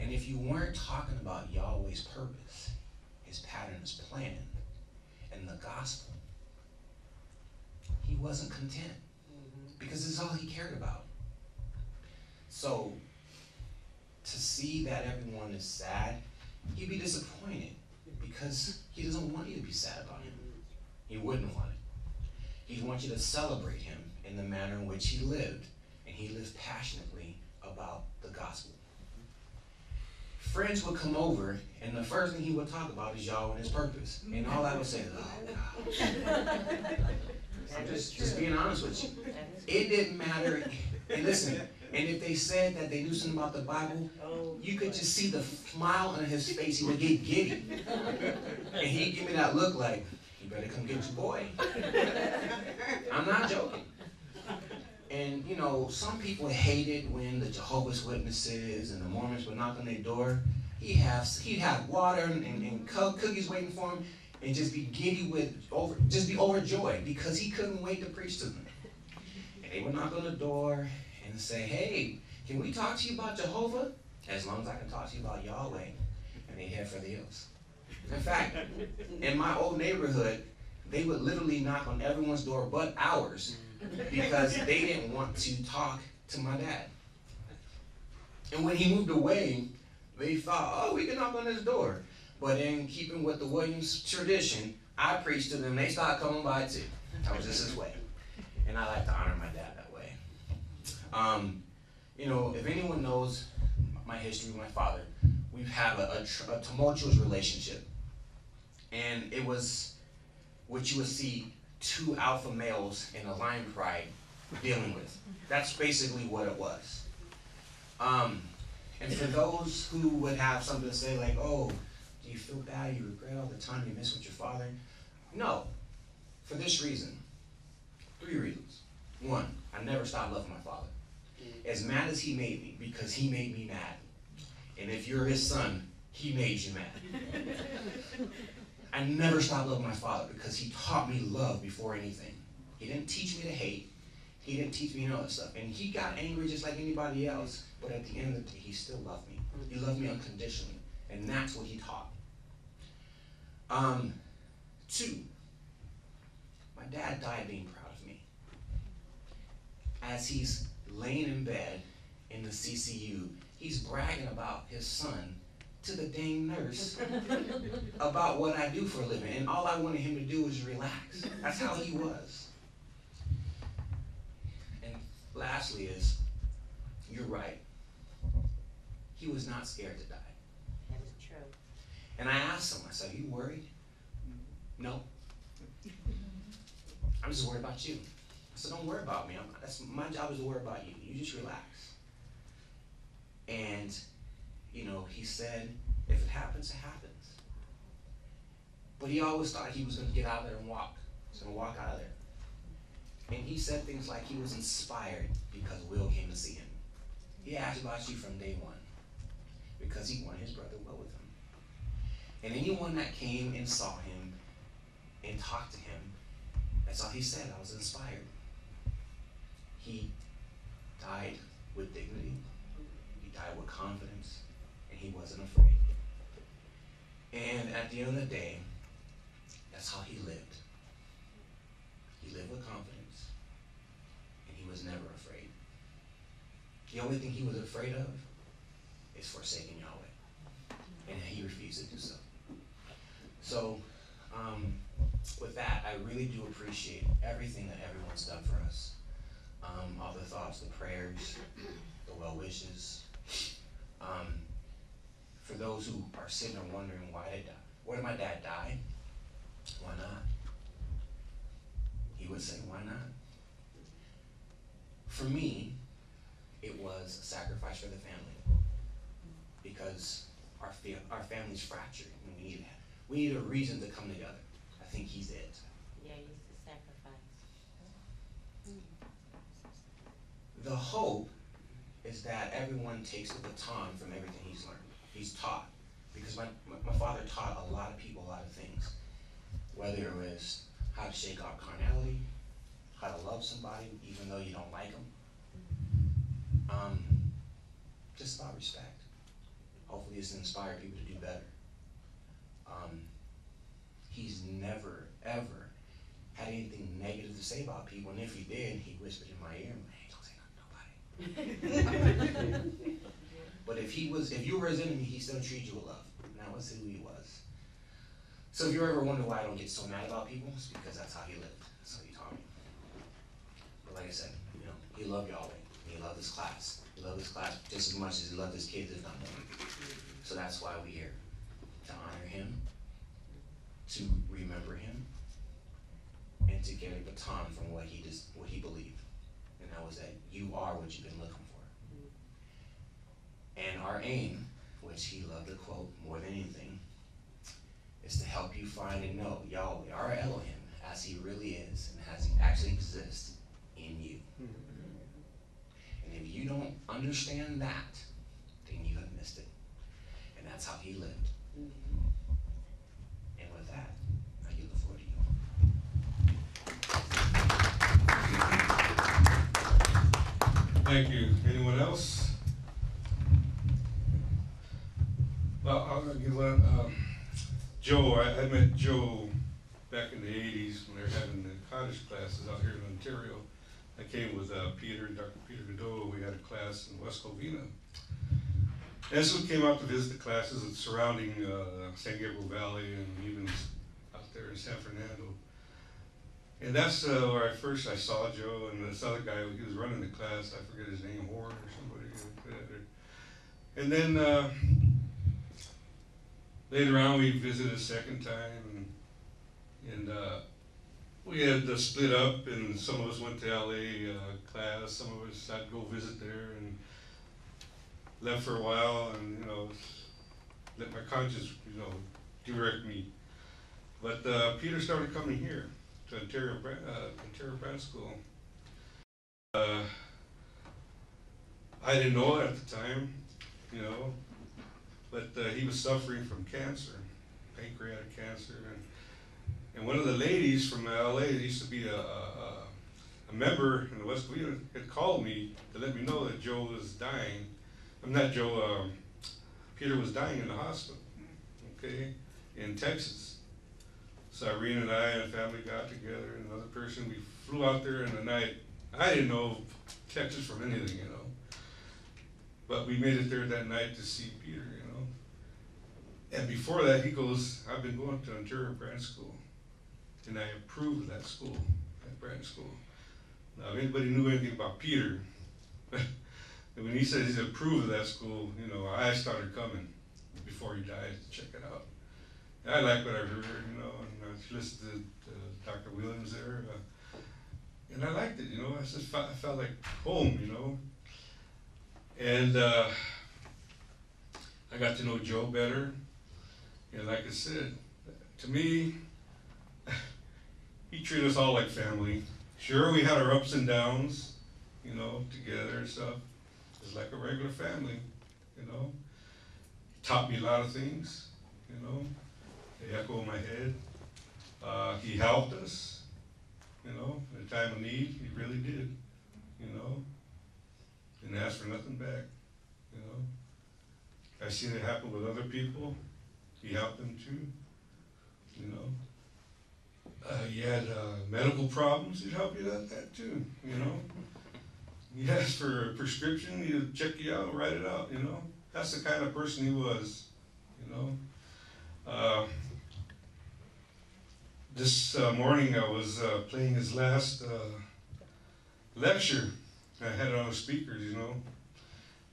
L: And if you weren't talking about Yahweh's purpose, his pattern, his plan, and the gospel, he wasn't content. Mm-hmm. Because this is all he cared about. So, to see that everyone is sad, he'd be disappointed because he doesn't want you to be sad about him. He wouldn't want it. He'd want you to celebrate him in the manner in which he lived, and he lived passionately about the gospel. Friends would come over, and the first thing he would talk about is Yahweh and his purpose. And all I would say oh, gosh. I'm just, just being honest with you. It didn't matter. And listen, and if they said that they knew something about the Bible, you could just see the smile on his face. He would get giddy. And he'd give me that look like, you better come get your boy. I'm not joking. And, you know, some people hated when the Jehovah's Witnesses and the Mormons would knock on their door. He'd have, he'd have water and, and, cookies waiting for him and just be giddy with, over, just be overjoyed because he couldn't wait to preach to them. And they would knock on the door and say, hey, can we talk to you about Jehovah? As long as I can talk to you about Yahweh. And they'd head for the hills. In fact, in my old neighborhood, they would literally knock on everyone's door but ours because they didn't want to talk to my dad. And when he moved away, they thought, oh, we can knock on his door. But in keeping with the Williams tradition, I preached to them. They started coming by too. That was just his way. And I like to honor my dad that way. Um, you know, if anyone knows my history with my father, we've had a, a, a tumultuous relationship. And it was what you would see two alpha males in a lion pride dealing with. That's basically what it was. Um, and for those who would have something to say like, oh, do you feel bad? You regret all the time you missed with your father? No. For this reason. Three reasons. One, I never stopped loving my father. As mad as he made me, because he made me mad. And if you're his son, he made you mad. <laughs> I never stopped loving my father because he taught me love before anything. He didn't teach me to hate. He didn't teach me any that stuff. And he got angry just like anybody else, but at the end of the day, he still loved me. He loved me unconditionally. And that's what he taught. Um, two, my dad died being proud of me. As he's laying in bed in the CCU, he's bragging about his son to the dang nurse about what I do for a living. And all I wanted him to do was relax. That's how he was. And lastly is, you're right. He was not scared to die.
C: That is true.
L: And I asked him, I said, Are you worried? No. I'm just worried about you. I said, Don't worry about me. I'm, that's my job is to worry about you. You just relax. And, you know, he said, if it happens, it happens. But he always thought he was going to get out of there and walk. He was going to walk out of there. And he said things like he was inspired because Will came to see him. He asked about you from day one. because he wanted his brother well with him. And anyone that came and saw him and talked to him, that's all he said. I was inspired. He died with dignity. He died with confidence, he wasn't afraid. And at the end of the day, that's how he lived. He lived with confidence, and he was never afraid. The only thing he was afraid of is forsaking Yahweh, and he refused to do so. So, um, with that, I really do appreciate everything that everyone's done for us. Um, all the thoughts, the prayers, the well wishes. Um, for those who are sitting there wondering why did die, why did my dad die? Why not? He would say, why not? For me, it was a sacrifice for the family because our fa- our family's fractured and we need we need a reason to come together. I think he's it.
C: Yeah, he's the sacrifice.
L: The hope is that everyone takes the baton from everything he's learned, he's taught. Because my, my, my father taught a lot of people a lot of things. Whether it was how to shake off carnality, how to love somebody even though you don't like them. Um, just about respect. Hopefully it's to inspire people to do better. Um, he's never, ever had anything negative to say about people, and if he did, he whispered in my ear, hey, don't say nothing to nobody. <laughs> <laughs> but if he was, if you were his enemy, he still treated you with love. And that was who he was. So if you ever wonder why I don't get so mad about people, it's because that's how he lived. That's how he taught me. But like I said, you know, he loved Yahweh. He loved his class. He loved his class just as much as he loved his kids, if not more. So that's why we're here. To honor him, to remember him, and to get a baton from what he just what he believed. And that was that you are what you've been looking for. And our aim, which he loved to quote more than anything, is to help you find and know Yahweh, our Elohim, as he really is and as he actually exists in you. Hmm. And if you don't understand that, then you have missed it. And that's how he lived. Mm-hmm. And with that, I give the floor to you.
A: Thank you. Anyone else? Well, I'll give one, um, Joe, I, I met Joe back in the eighties when they were having the cottage classes out here in Ontario. I came with, uh, Peter and Dr. Peter Godot, we had a class in West Covina. And we came out to visit the classes in surrounding, uh, San Gabriel Valley and even out there in San Fernando. And that's uh, where I first I saw Joe and this other guy. He was running the class. I forget his name, Horn or somebody. And then uh, later on, we visited a second time, and, and uh, we had to split up. And some of us went to LA uh, class. Some of us to go visit there and left for a while, and you know, let my conscience, you know, direct me. But uh, Peter started coming here to Ontario, uh, Ontario Brand School. Uh, I didn't know it at the time, you know, but uh, he was suffering from cancer, pancreatic cancer, and and one of the ladies from LA that used to be a, a, a member in the West Covina had called me to let me know that Joe was dying. I'm not Joe. Um, Peter was dying in the hospital, okay, in Texas. So Irene and I and family got together, and another person. We flew out there in the night. I didn't know Texas from anything, you know. But we made it there that night to see Peter. And before that, he goes, "I've been going to Ontario Brand School, and I approved that school, that Brand School." Now, if anybody knew anything about Peter, <laughs> when he said he's approved of that school, you know, I started coming before he died to check it out. I like what I heard, you know, and I listened to uh, Dr. Williams there, uh, and I liked it, you know. I just felt, felt like home, you know. And uh, I got to know Joe better, and like I said, to me, <laughs> he treated us all like family. Sure, we had our ups and downs, you know, together and stuff. It's like a regular family, you know. He taught me a lot of things, you know, they echo in my head. Uh, he helped us, you know, in a time of need, he really did, you know. Didn't ask for nothing back, you know. I've seen it happen with other people, he helped them too, you know. Uh, you had, uh, medical problems, he'd help you with that too, you know. You asked for a prescription, he'd check you out, write it out, you know. That's the kind of person he was, you know. Uh, this uh, morning I was uh, playing his last uh, lecture. I had it on the speakers, you know.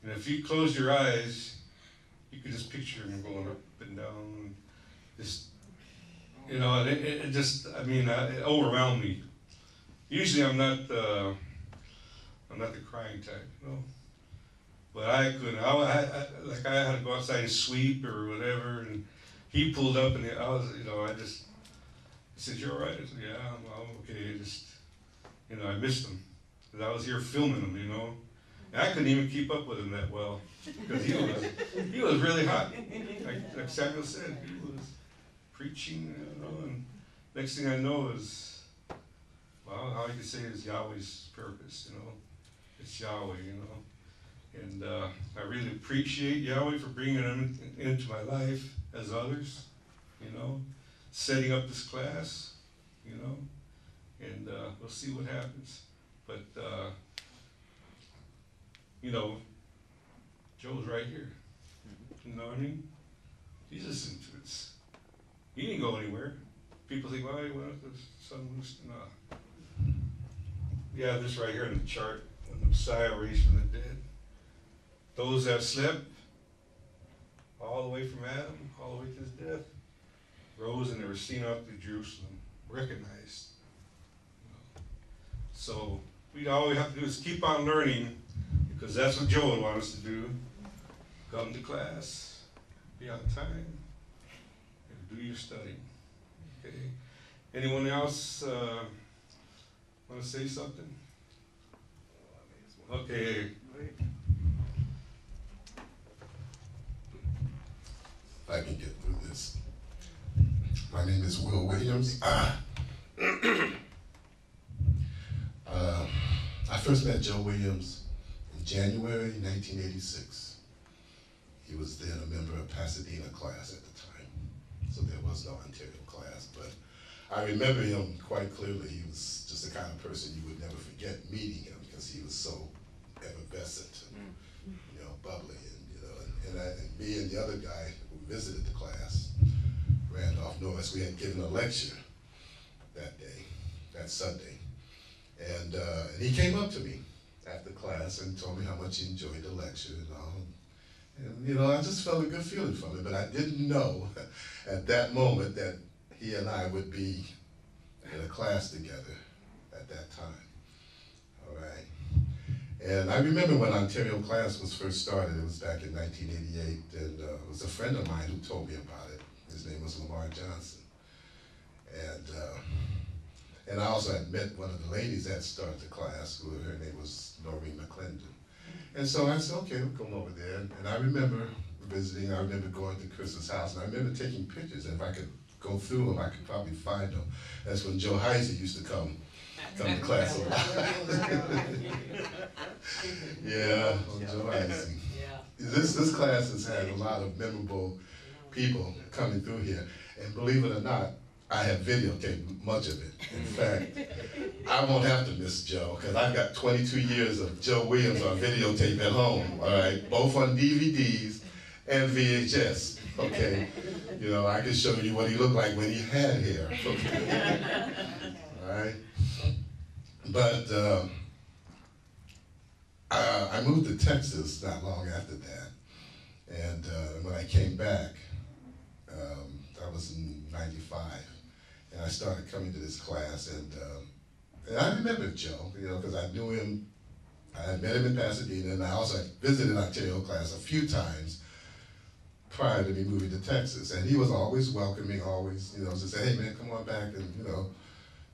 A: And if you close your eyes, you could just picture him going up and down, just you know, it, it, it just, I mean, uh, it overwhelmed me. Usually I'm not, uh, I'm not the crying type, you know. But I couldn't, I, I, I, like I had to go outside and sweep or whatever, and he pulled up and I was, you know, I just, I said, you all right? I said, yeah, I'm, I'm okay, just, you know, I missed him. Cause I was here filming him, you know. And I couldn't even keep up with him that well, because he was, he was really hot. Like, like Samuel said, he was preaching, you know, and next thing I know is, well, all you can say is Yahweh's purpose, you know. It's Yahweh, you know. And uh, I really appreciate Yahweh for bringing him into my life as others, you know, setting up this class, you know, and uh, we'll see what happens. But, uh, you know, Joe's right here. You know what I mean? He's this. He didn't go anywhere. People think, well, he went up to. No. We have this right here in the chart when the Messiah raised from the dead. Those that slept, all the way from Adam, all the way to his death, rose and they were seen up to Jerusalem, recognized. So we all we have to do is keep on learning, because that's what Joe would want us to do. Come to class, be on time, and do your studying. Okay. Anyone else uh, want to say something? Okay.
E: If I can get through this. My name is Will Williams. <clears throat> Uh, I first met Joe Williams in January 1986. He was then a member of Pasadena class at the time, so there was no Ontario class. But I remember him quite clearly. He was just the kind of person you would never forget meeting him because he was so effervescent, and, you know, bubbly, and you know, and, and, I, and me and the other guy who visited the class, Randolph Norris, we had given a lecture that day, that Sunday. And, uh, and he came up to me after class and told me how much he enjoyed the lecture and all. And, you know, I just felt a good feeling from it, but I didn't know <laughs> at that moment that he and I would be in a class together at that time. All right. And I remember when Ontario class was first started, it was back in 1988, and uh, it was a friend of mine who told me about it. His name was Lamar Johnson. And uh, and I also had met one of the ladies that started the class, who her name was Noreen McClendon. And so I said, okay, we'll come over there. And I remember visiting, I remember going to Chris's house, and I remember taking pictures. And if I could go through them, I could probably find them. That's when Joe Heiser used to come, come to class a lot. <laughs> yeah, Joe Heisey. This, this class has had a lot of memorable people coming through here. And believe it or not, I have videotaped much of it. In fact, I won't have to miss Joe because I've got 22 years of Joe Williams on videotape at home, all right, both on DVDs and VHS, okay? You know, I can show you what he looked like when he had hair, okay? all right? But um, I, I moved to Texas not long after that. And uh, when I came back, um, that was in 95 and I started coming to this class, and, um, and I remember Joe, you know, because I knew him. I had met him in Pasadena, and I also visited Ontario class a few times prior to me moving to Texas. And he was always welcoming, always, you know, to say, hey man, come on back, and you know,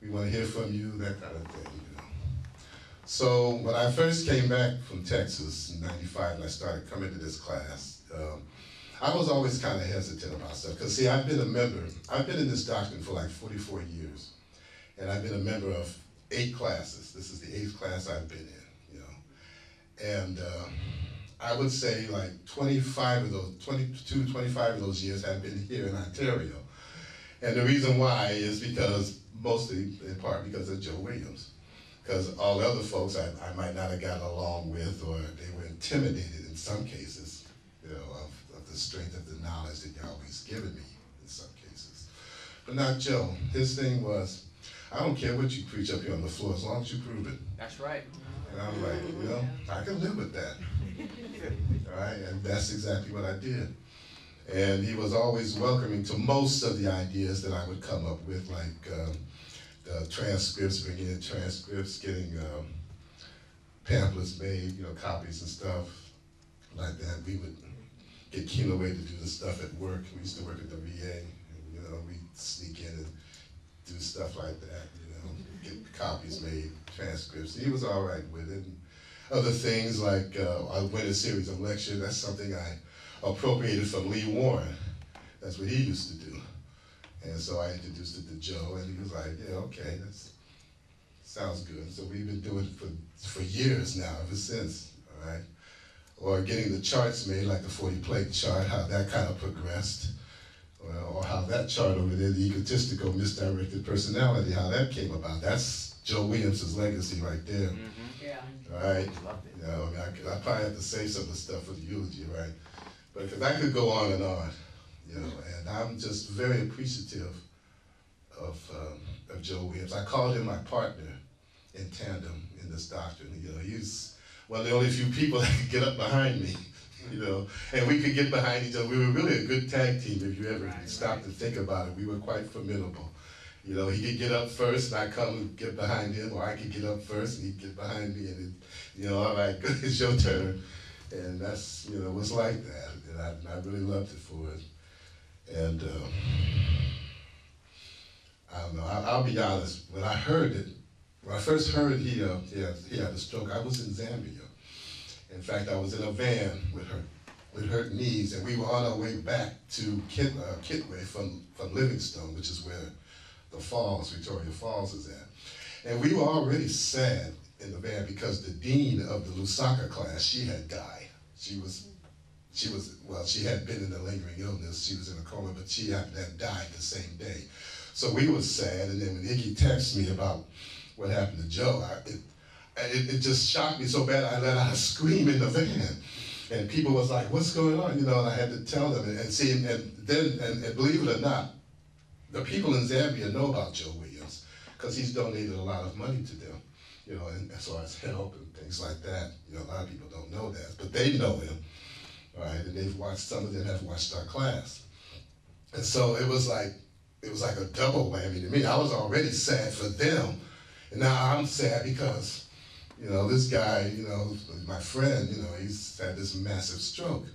E: we want to hear from you, that kind of thing, you know. So when I first came back from Texas in '95, and I started coming to this class. Um, I was always kind of hesitant about stuff because see, I've been a member. I've been in this doctrine for like 44 years, and I've been a member of eight classes. This is the eighth class I've been in, you know, and uh, I would say like 25 of those, 22, 25 of those years have been here in Ontario, and the reason why is because mostly in part because of Joe Williams, because all the other folks I, I might not have gotten along with, or they were intimidated in some cases, you know, of, of the strength of the knowledge that Yahweh's given me in some cases. But not Joe. His thing was, I don't care what you preach up here on the floor as long as you prove it.
M: That's right.
E: And I'm like, you know, I can live with that. <laughs> All right, and that's exactly what I did. And he was always welcoming to most of the ideas that I would come up with, like um, the transcripts, bringing in transcripts, getting um, pamphlets made, you know, copies and stuff like that. We would get Kino away to do the stuff at work. We used to work at the VA, and, you know, we'd sneak in and do stuff like that, you know, get copies made, transcripts. He was all right with it. And other things like uh, I went a series of lectures. That's something I appropriated from Lee Warren. That's what he used to do. And so I introduced it to Joe, and he was like, "Yeah, okay, that sounds good." So we've been doing it for for years now, ever since. All right. Or getting the charts made, like the 40 plate chart, how that kind of progressed. Or, or how that chart over there, the egotistical, misdirected personality, how that came about. That's Joe Williams' legacy right there.
C: Yeah.
E: All right. You know, I, mean, I, could, I probably have to say some of the stuff for the eulogy, right? But because I could go on and on, you know, and I'm just very appreciative of, um, of Joe Williams. I called him my partner in tandem in this doctrine. You know, he's one of the only few people <laughs> that could get up behind me, you know, and we could get behind each other. We were really a good tag team if you ever
M: Right,
E: stop to think about it. We were quite formidable. You know, he could get up first and I come and get behind him, or I could get up first and he'd get behind me and, it, you know, all right, <laughs> good, it's your turn. And that's, you know, it was like that. And I, and I really loved it for it. And um, I don't know, I, I'll be honest, when I heard it, when I first heard he, uh, he, had, he had a stroke, I was in Zambia. In fact, I was in a van with her, with her knees, and we were on our way back to Kit, uh, Kitwe from, from Livingstone, which is where the falls, Victoria Falls is at. And we were already sad in the van because the dean of the Lusaka class, she had died. She was, she was, well, she had been in a lingering illness. She was in a coma, but she had, had died the same day. So we were sad, and then when Iggy texted me about what happened to Joe, I, it, it, it just shocked me so bad I let out a scream in the van. And people was like, what's going on? You know, and I had to tell them and, and see, and then, and, and believe it or not, the people in Zambia know about Joe Williams because he's donated a lot of money to them, you know, and as far as help and things like that. You know, a lot of people don't know that, but they know him, right, and they've watched, some of them have watched our class. And so it was like, it was like a double whammy to me. I was already sad for them, and now I'm sad because, you know, this guy, you know, my friend, you know, he's had this massive stroke.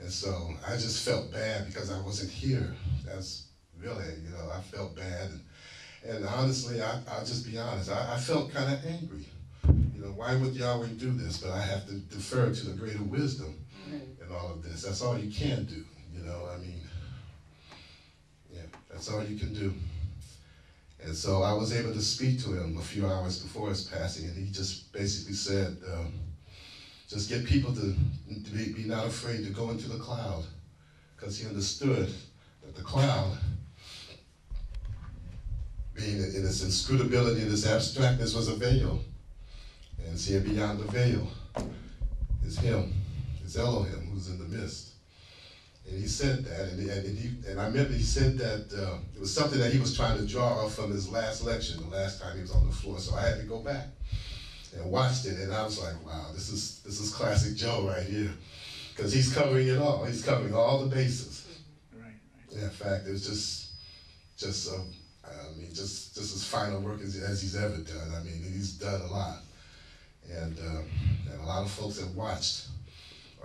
E: And so I just felt bad because I wasn't here. That's really, you know, I felt bad. And, and honestly, I, I'll just be honest, I, I felt kind of angry. You know, why would Yahweh do this? But I have to defer to the greater wisdom in all of this. That's all you can do, you know, I mean, yeah, that's all you can do. And so I was able to speak to him a few hours before his passing, and he just basically said, um, just get people to, to be, be not afraid to go into the cloud, because he understood that the cloud being in its inscrutability and its abstractness was a veil. And seeing beyond the veil is him, is Elohim who's in the midst. And he said that, and, and, he, and I remember he said that uh, it was something that he was trying to draw off from his last lecture, the last time he was on the floor. So I had to go back and watched it, and I was like, wow, this is this is classic Joe right here, because he's covering it all. He's covering all the bases.
G: Right,
E: right. In fact, it was just just um, I mean, just just as final work as, as he's ever done. I mean, he's done a lot, and um, and a lot of folks have watched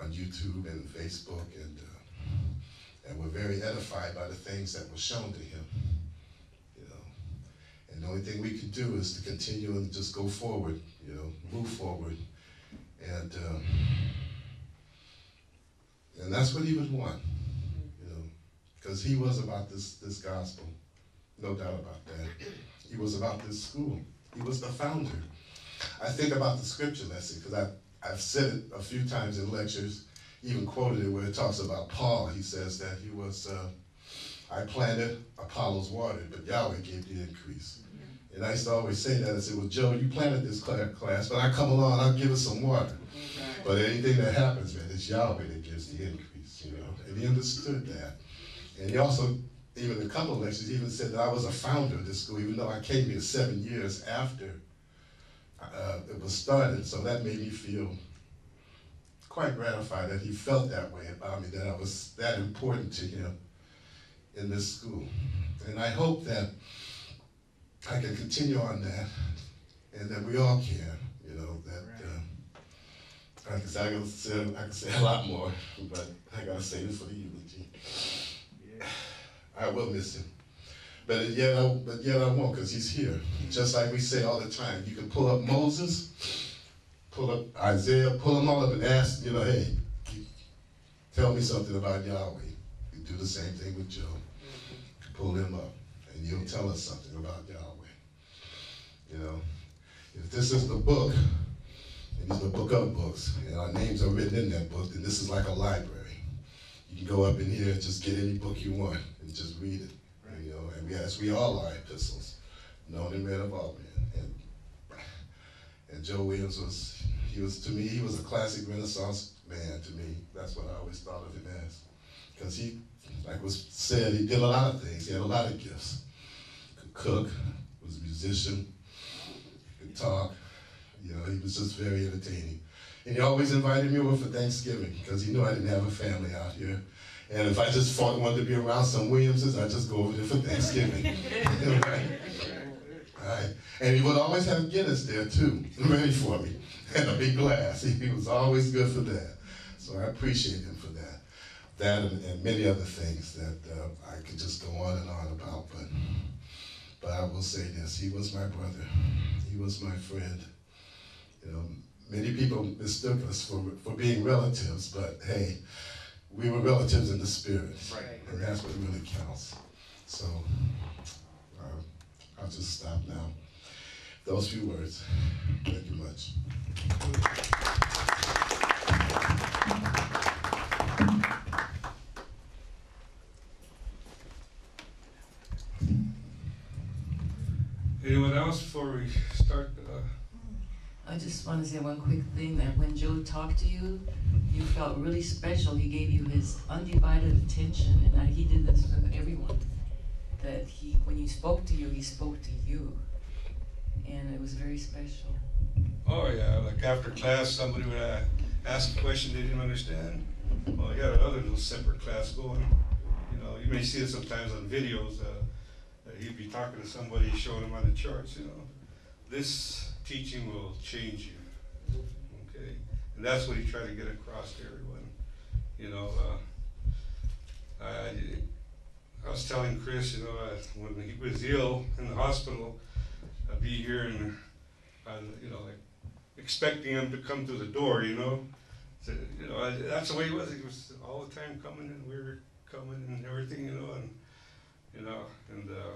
E: on YouTube and Facebook, and uh, and we were very edified by the things that were shown to him. You know, and the only thing we can do is to continue and just go forward. You know, move forward, and. Um, And that's what he would want, you know, because he was about this, this gospel, no doubt about that. He was about this school. He was the founder. I think about the scripture lesson because I've, I've said it a few times in lectures, even quoted it where it talks about Paul. He says that he was, uh, I planted, Apollos watered, but Yahweh gave the increase. And I used to always say that. I said, well, Joe, you planted this class, but I come along, I'll give it some water. But anything that happens, man, it's Yahweh that gives the increase, you know. And he understood that. And he also, even a couple of lectures, even said that I was a founder of this school, even though I came here seven years after uh, it was started. So that made me feel quite gratified that he felt that way about me, that I was that important to him in this school. And I hope that I can continue on that, and that we all can, you know, that, uh, like I said, I can say, I can say a lot more, but I gotta say this for the eulogy. <sighs> I will miss him. But yet, I, but yet I won't, because he's here. Just like we say all the time, you can pull up Moses, pull up Isaiah, pull them all up and ask, you know, hey, tell me something about Yahweh. You do the same thing with Job. Pull him up, and you'll tell us something about Yahweh. You know, if this is the book, and it's the book of books, and our names are written in that book, then this is like a library. You can go up in here and just get any book you want and just read it. You know, and we, as we all are epistles, known and read of all men. And, and Joe Williams was, he was, to me, he was a classic Renaissance man to me. That's what I always thought of him as. Because he, like was said, he did a lot of things. He had a lot of gifts. Could cook, was a musician, could talk. You know, he was just very entertaining. And he always invited me over for Thanksgiving because he knew I didn't have a family out here. And if I just wanted to be around some Williamses, I'd just go over there for Thanksgiving. <laughs> right? Right. And he would always have Guinness there too, <laughs> ready for me, and a big glass. He, was always good for that. So I appreciate him for that. That and, and many other things that uh, I could just go on and on about. But, but I will say this, he was my brother. He was my friend. You know, many people mistook us for, for being relatives, but hey, we were relatives in the spirit.
L: Right.
E: And that's what really counts. So uh, I'll just stop now. Those few words. Thank you much.
A: Anyone else before we start? Uh,
F: I just want to say one quick thing that when Joe talked to you, you felt really special. He gave you his undivided attention, and that he did this with everyone. That he, when he spoke to you, he spoke to you, and it was very special.
A: oh yeah, like after class, somebody would uh, ask a question they didn't understand. Well, you had another little separate class going. You know, you may see it sometimes on videos. Uh, he'd be talking to somebody, showing them on the charts. You know, this teaching will change you. Okay, and that's what he tried to get across to everyone. You know, uh, I, I was telling Chris, you know, uh, when he was ill in the hospital, I'd be here and, uh, you know, like expecting him to come through the door, you know. So, you know, I, that's the way he was. He was all the time coming, and we were coming and everything, you know, and you know, and uh,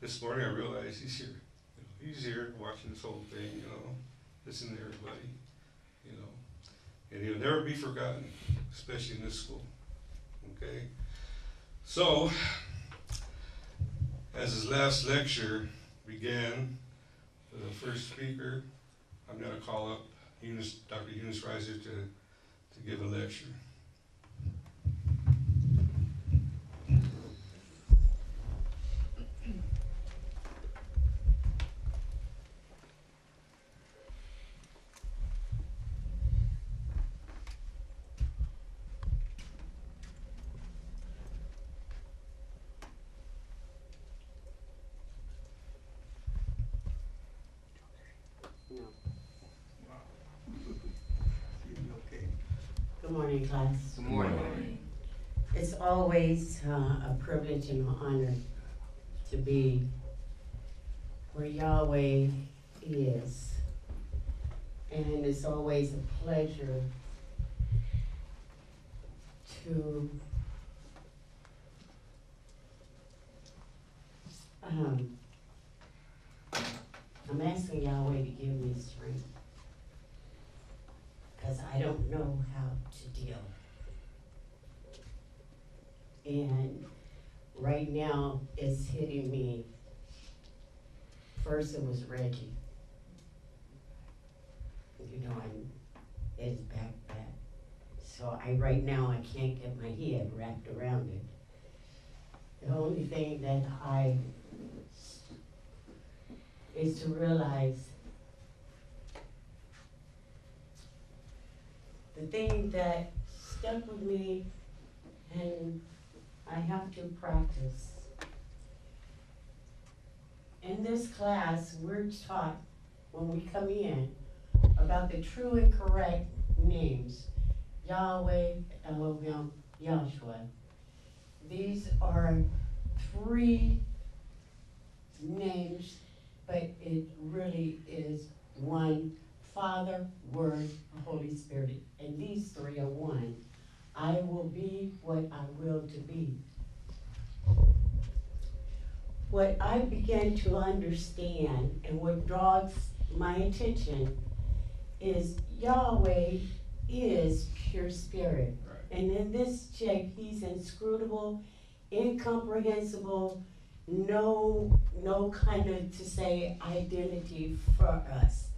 A: this morning I realized he's here. You know, he's here watching this whole thing, you know, listening to everybody, you know, and he'll never be forgotten, especially in this school. Okay, so as his last lecture began, for the first speaker, I'm going to call up Eunice, Dr. Eunice Reiser to, to give a lecture.
C: Good morning, class.
L: Good morning.
C: It's always uh, a privilege and an honor to be where Yahweh is. And it's always a pleasure to um, I'm asking Yahweh to give me strength. Cause I don't know how to deal. And right now, it's hitting me. First it was Reggie. You know, I'm, it's back, back. So I, right now, I can't get my head wrapped around it. The only thing that I, is to realize the thing that stuck with me and I have to practice. In this class, we're taught when we come in about the true and correct names Yahweh, Elohim, Yahshua. These are three names, but it really is one Father, Word, Holy Spirit. And these three. I will be what I will to be. What I began to understand and what draws my attention is Yahweh is pure spirit. And in this check, he's inscrutable, incomprehensible, no no kind of to say identity for us.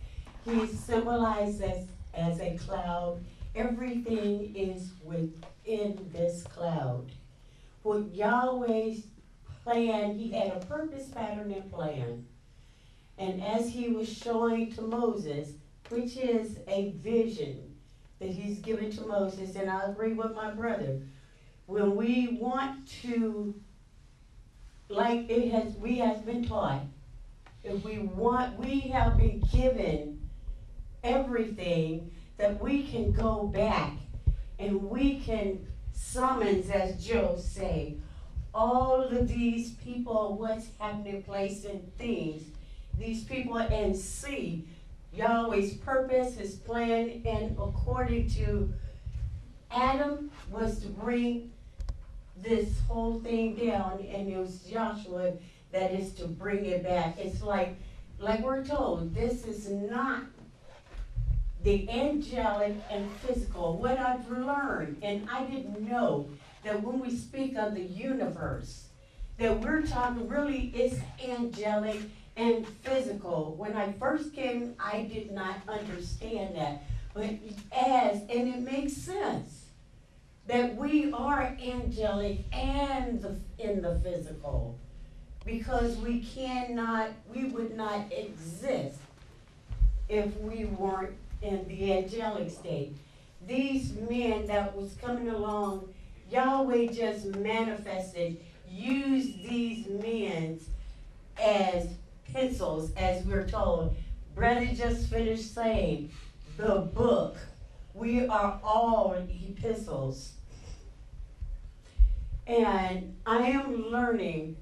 C: He's symbolized as, as a cloud. Everything is within this cloud. What Yahweh's plan, he had a purpose, pattern, and plan. And as he was showing to Moses, which is a vision that he's given to Moses, and I agree with my brother, when we want to, like it has, we have been taught, if we want, we have been given everything that we can go back and we can summons, as Joe say, all of these people, what's happening, place and things, these people and see Yahweh's purpose, his plan, and according to Adam was to bring this whole thing down, and it was Yahshua that is to bring it back. It's like, like we're told, this is not the angelic and physical. What I've learned, and I didn't know that when we speak of the universe, that we're talking really is angelic and physical. When I first came, I did not understand that. But as, and it makes sense that we are angelic and the, in the physical because we cannot, we would not exist if we weren't in the angelic state. These men that was coming along, Yahweh just manifested, used these men as pencils, as we're told. Brother just finished saying, the book. We are all epistles. And I am learning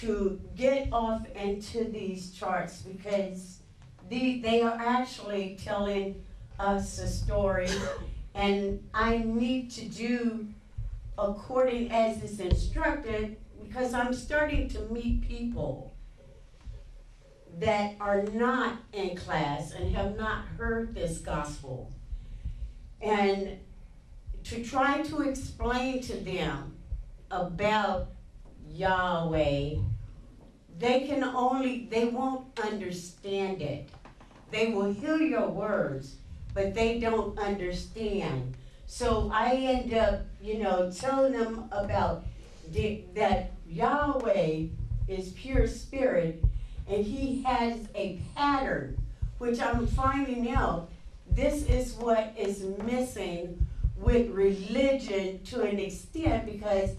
C: to get off into these charts because the, they are actually telling us a story, and I need to do according as is instructed because I'm starting to meet people that are not in class and have not heard this gospel. And to try to explain to them about Yahweh they can only, they won't understand it. They will hear your words, but they don't understand. So I end up, you know, telling them about the, that Yahweh is pure spirit and he has a pattern, which I'm finding out this is what is missing with religion to an extent because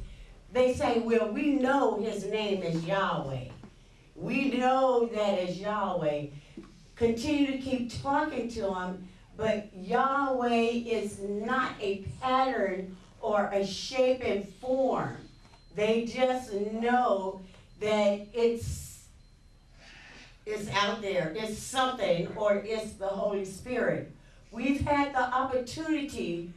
C: they say, well, we know his name is Yahweh. We know that is Yahweh. Continue to keep talking to him, but Yahweh is not a pattern or a shape and form. They just know that it's it's out there, it's something, or it's the Holy Spirit. We've had the opportunity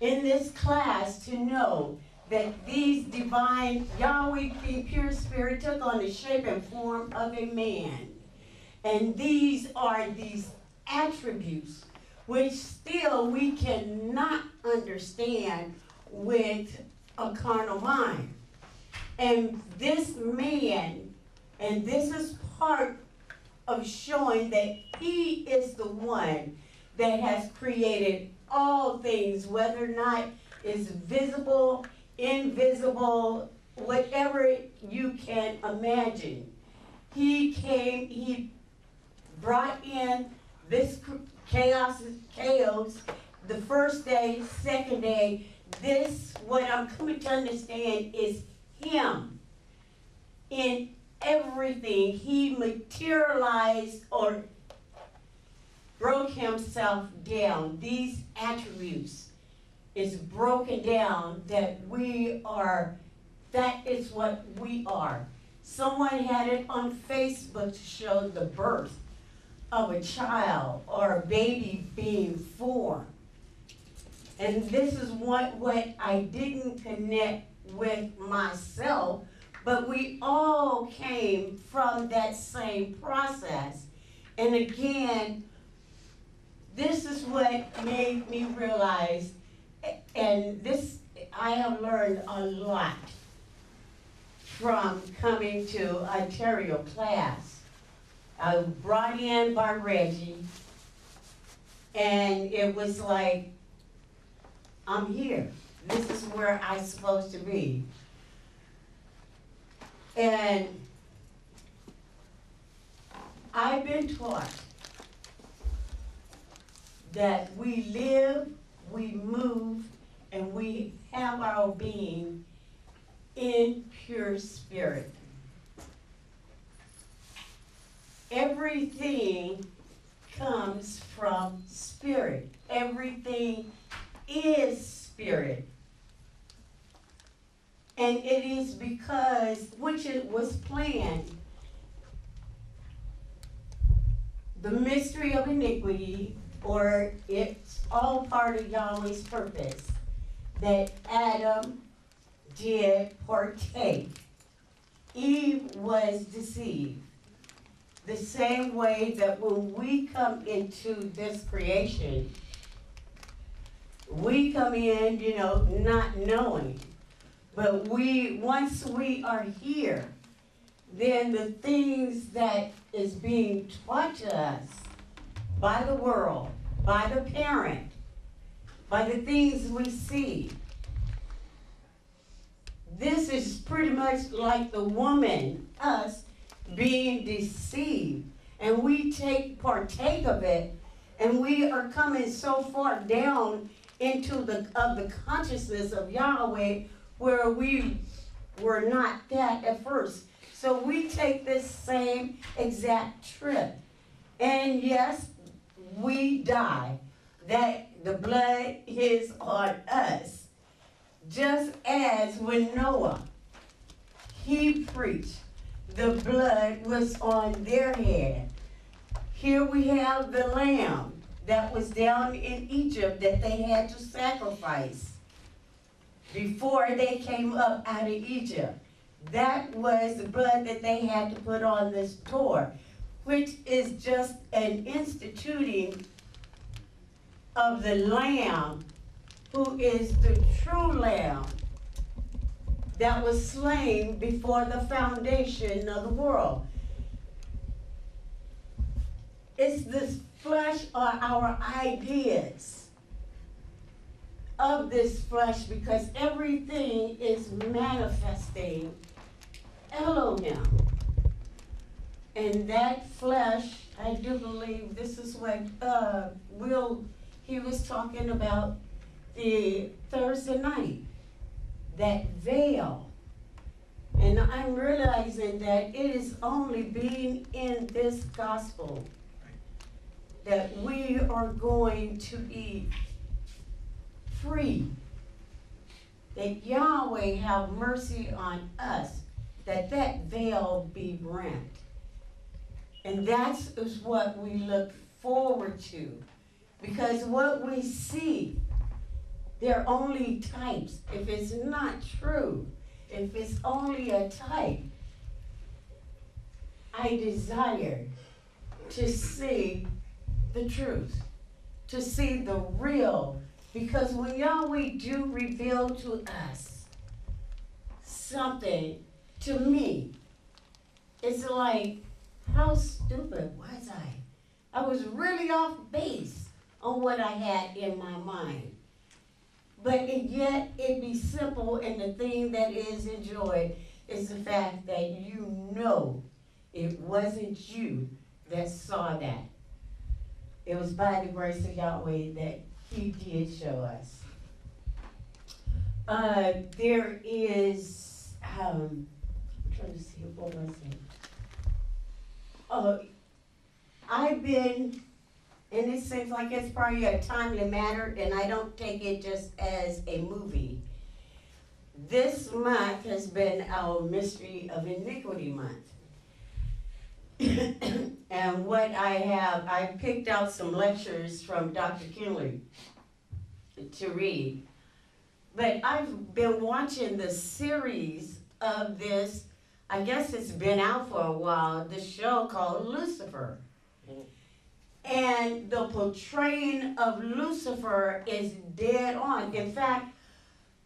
C: in this class to know that these divine Yahweh, the pure spirit, took on the shape and form of a man. And these are these attributes which still we cannot understand with a carnal mind. And this man, and this is part of showing that he is the one that has created all things, whether or not it's visible, invisible, whatever you can imagine. He came, he brought in this chaos, chaos, the first day, second day. This, what I'm coming to understand, is him in everything. He materialized or broke himself down. These attributes is broken down that we are, that is what we are. Someone had it on Facebook to show the birth of a child or a baby being formed. And this is what, what I didn't connect with myself, but we all came from that same process. And again, this is what made me realize, and this, I have learned a lot from coming to Ontario class. I was brought in by Reggie, and it was like, I'm here. This is where I'm supposed to be. And I've been taught that we live, we move, and we have our being in pure spirit. Everything comes from spirit. Everything is spirit. And it is because, which it was planned, the mystery of iniquity, or it's all part of Yahweh's purpose, that Adam did partake. Eve was deceived. The same way that when we come into this creation, we come in, you know, not knowing. But we, once we are here, then the things that is being taught to us by the world, by the parent, by the things we see, this is pretty much like the woman, us, being deceived. And we take partake of it, and we are coming so far down into the of the consciousness of Yahweh where we were not that at first. So we take this same exact trip. And yes, we die. That the blood is on us. Just as when Noah, he preached, the blood was on their head. Here we have the lamb that was down in Egypt that they had to sacrifice before they came up out of Egypt. That was the blood that they had to put on this door, which is just an instituting of the Lamb, who is the true Lamb that was slain before the foundation of the world. It's this flesh or our ideas of this flesh because everything is manifesting Elohim. And that flesh, I do believe this is what uh, Will, he was talking about the Thursday night, that veil. And I'm realizing that it is only being in this gospel that we are going to be free. That Yahweh have mercy on us, that that veil be rent. And that is what we look forward to. Because what we see They're only types. If it's not true, if it's only a type, I desire to see the truth, to see the real. Because when Yahweh do reveal to us something, to me, it's like, how stupid was I? I was really off base on what I had in my mind. But it, yet it be simple, and the thing that is enjoyed is the fact that you know it wasn't you that saw that. It was by the grace of Yahweh that He did show us. Uh, there is, um, I'm trying to see what was it. Uh, I've been, and it seems like it's probably a timely matter, and I don't take it just as a movie. This month has been our Mystery of Iniquity Month. <coughs> and what I have, I picked out some lectures from Dr. Kinley to read. But I've been watching the series of this, I guess it's been out for a while, the show called Lucifer. Mm-hmm. And the portraying of Lucifer is dead on. In fact,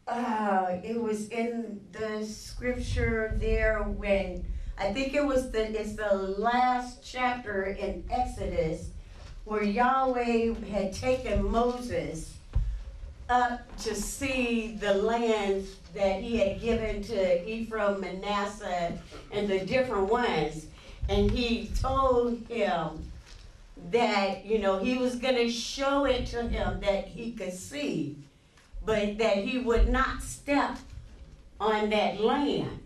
C: uh, it was in the scripture there when I think it was the it's the last chapter in Exodus where Yahweh had taken Moses up to see the lands that he had given to Ephraim, Manasseh, and the different ones. And he told him that, you know, he was going to show it to him that he could see, but that he would not step on that land.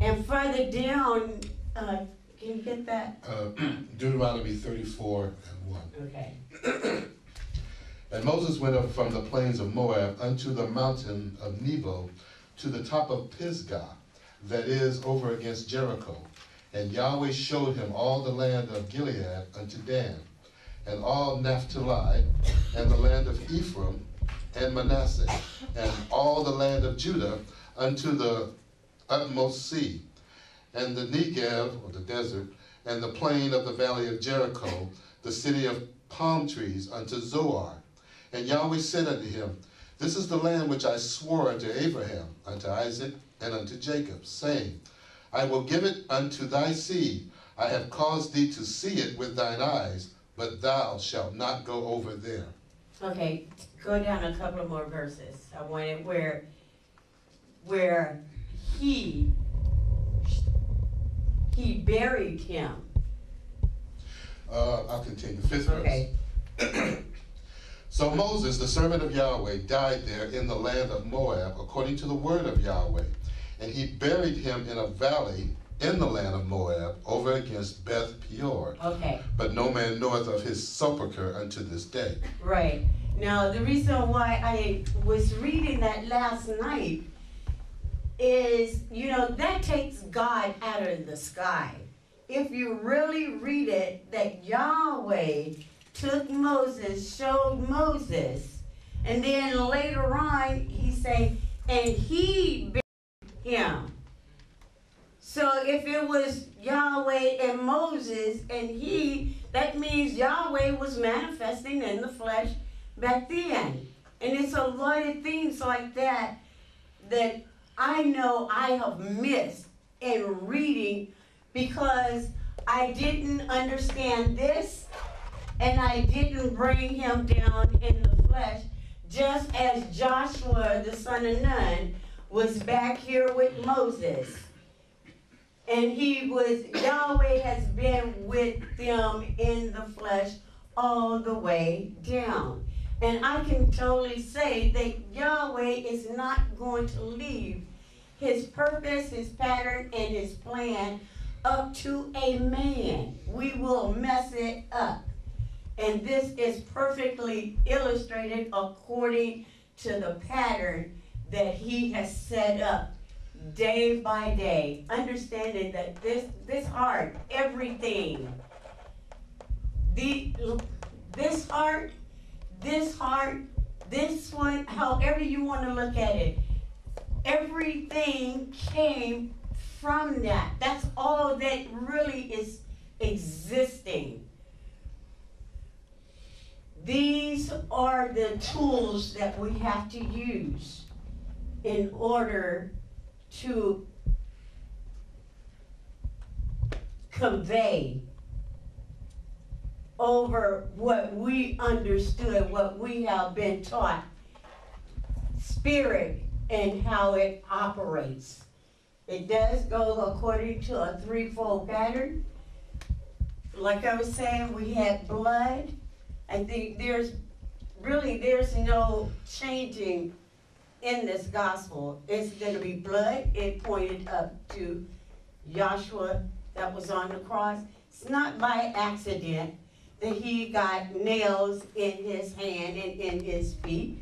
C: And further down, uh, can you get that?
E: Uh, <clears throat> Deuteronomy thirty-four and one.
C: Okay. <clears throat>
E: And Moses went up from the plains of Moab unto the mountain of Nebo to the top of Pisgah, that is over against Jericho. And Yahweh showed him all the land of Gilead unto Dan, and all Naphtali, and the land of Ephraim, and Manasseh, and all the land of Judah unto the utmost sea, and the Negev, or the desert, and the plain of the valley of Jericho, the city of palm trees unto Zoar. And Yahweh said unto him, This is the land which I swore unto Abraham, unto Isaac, and unto Jacob, saying, I will give it unto thy seed. I have caused thee to see it with thine eyes, but thou shalt not go over there.
C: Okay, go down a couple of more verses. I want it where, where he, he buried him.
E: Uh, I'll continue, fifth verse.
C: Okay. <clears throat>
E: So Moses, the servant of Yahweh, died there in the land of Moab, according to the word of Yahweh. And he buried him in a valley in the land of Moab, over against Beth Peor.
C: Okay.
E: But no man knoweth of his sepulchre unto this day.
C: Right. Now, the reason why I was reading that last night is, you know, that takes God out of the sky. If you really read it, that Yahweh took Moses, showed Moses, and then later on he say, and he buried him. So if it was Yahweh and Moses and he, that means Yahweh was manifesting in the flesh back then. And it's a lot of things like that that I know I have missed in reading because I didn't understand this and I didn't bring him down in the flesh, just as Joshua, the son of Nun, was back here with Moses. And he was, Yahweh has been with them in the flesh all the way down. And I can totally say that Yahweh is not going to leave his purpose, his pattern, and his plan up to a man. We will mess it up. And this is perfectly illustrated according to the pattern that he has set up day by day, understanding that this this heart, everything, the this heart, this heart this one, however you want to look at it, everything came from that. That's all that really is existing. These are the tools that we have to use in order to convey over what we understood, what we have been taught, spirit and how it operates. It does go according to a threefold pattern. Like I was saying, we had blood. I think there's really there's no changing in this gospel. It's gonna be blood. It pointed up to Yahshua that was on the cross. It's not by accident that he got nails in his hand and in his feet.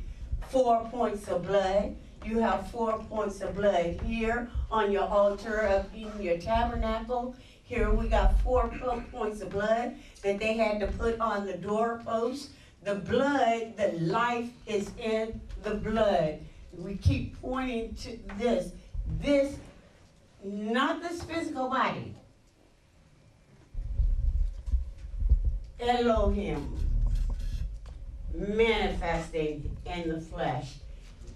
C: Four points of blood. You have four points of blood here on your altar of in your tabernacle. Here we got four points of blood that they had to put on the doorpost. The blood, the life is in the blood. We keep pointing to this. This, not this physical body. Elohim manifesting in the flesh.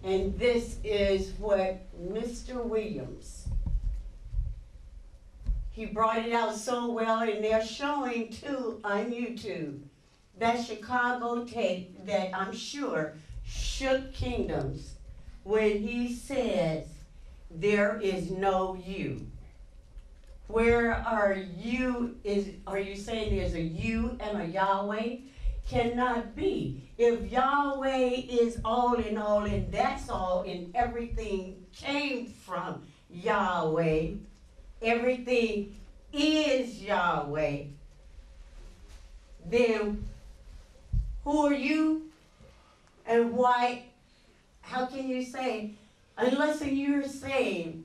C: And this is what Mr. Williams, he brought it out so well, and they're showing too on YouTube that Chicago tape that I'm sure shook kingdoms when he says, There is no you. Where are you? Is are you saying there's a you and a Yahweh? Cannot be. If Yahweh is all in all and that's all and everything came from Yahweh, everything is Yahweh, then who are you and why? How can you say, unless you're saying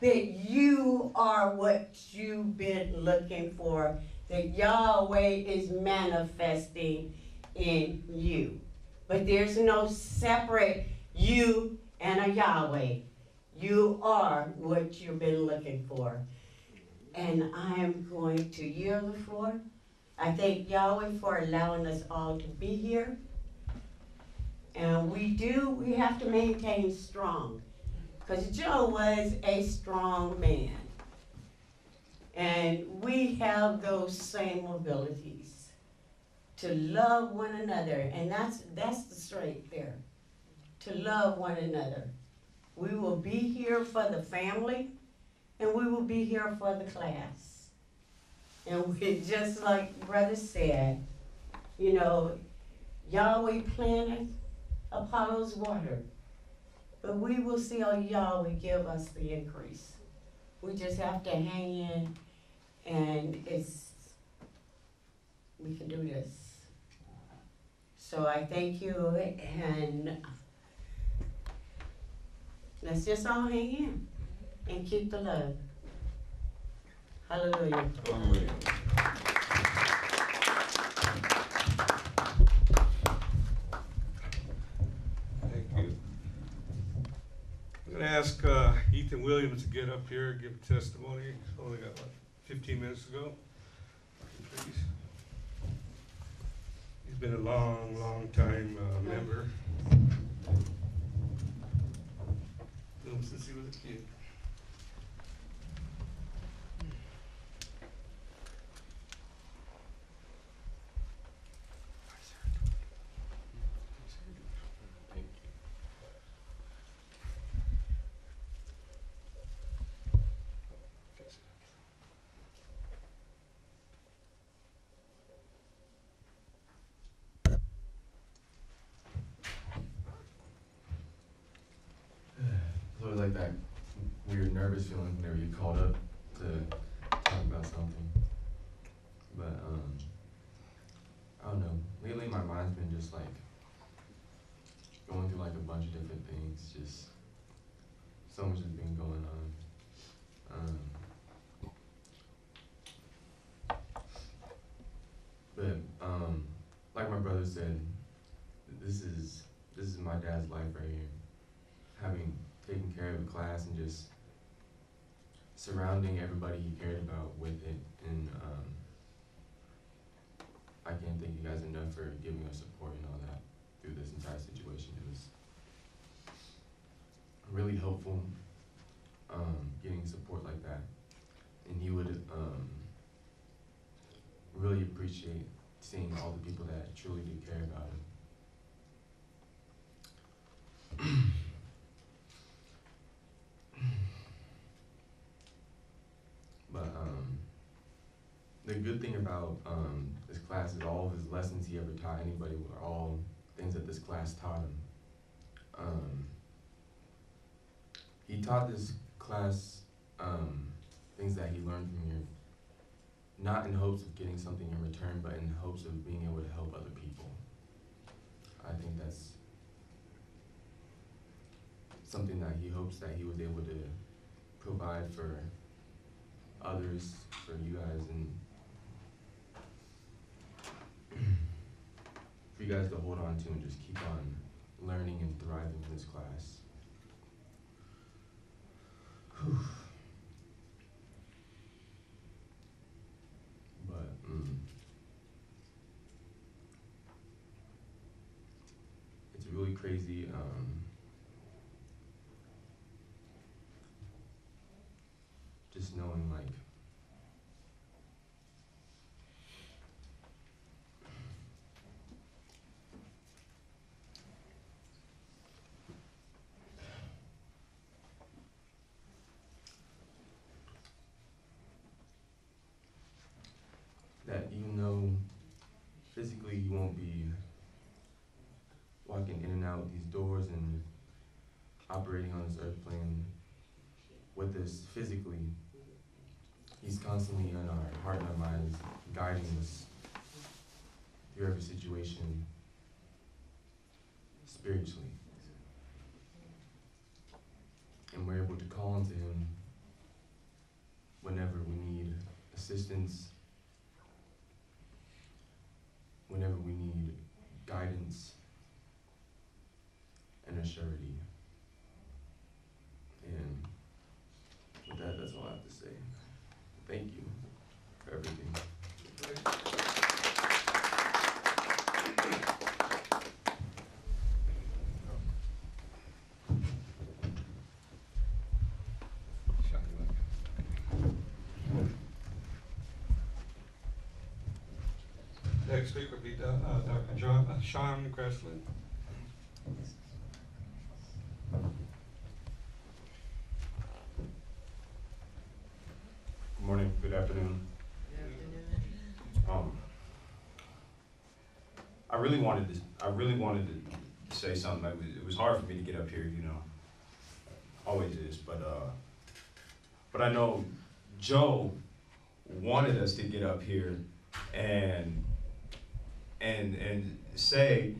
C: that you are what you've been looking for, that Yahweh is manifesting in you. But there's no separate you and a Yahweh. You are what you've been looking for. And I am going to yield the floor. I thank Yahweh for allowing us all to be here. And we do, we have to maintain strong. Because Joe was a strong man. And we have those same abilities to love one another. And that's, that's the strength there. To love one another. We will be here for the family and we will be here for the class. And we, just like Brother said, you know, Yahweh planted, Apollos water. But we will see how Yahweh give us the increase. We just have to hang in and it's, we can do this. So I thank you and let's just all hang in and keep the love. Hallelujah.
A: Thank you. Ask uh, Ethan Williams to get up here, and give testimony. He's Only got, what, fifteen minutes to go? Please. He's been a long, long time uh, member. Since he was a kid.
M: It's always like that weird nervous feeling whenever you called up to talk about something. But um I don't know. Lately my mind's been just like going through like a bunch of different things, just so much has been going on. Um but um like my brother said, this is this is my dad's life right here. Having taken care of a class and just surrounding everybody he cared about with it and um, I can't thank you guys enough for giving us support and all that through this entire situation. It was really helpful um, getting support like that. And he would um, really appreciate seeing all the people that truly do care about him. but um, the good thing about um, this class is all of his lessons he ever taught anybody were all things that this class taught him. Um, he taught this class um, things that he learned from here, not in hopes of getting something in return, but in hopes of being able to help other people. I think that's something that he hopes that he was able to provide for others, for you guys, and for you guys to hold on to and just keep on learning and thriving in this class. Whew. <sighs> But, mm, it's really crazy. Um, just knowing, like, that even though physically you won't be walking in and out these doors and operating on this earth plane with us physically, He's constantly in our heart and our minds, guiding us through every situation spiritually. And we're able to call on to Him whenever we need assistance, whenever we need guidance and a surety. And with that, that's all I have to say. Thank you for everything.
A: Next speaker would be Do- uh, Dr. John, uh, Sean Gresslin.
N: Good morning, good afternoon. Um, I really wanted to, I really wanted to say something. It was, it was hard for me to get up here, you know. Always is, but, uh, but I know Joe wanted us to get up here and, and, and say,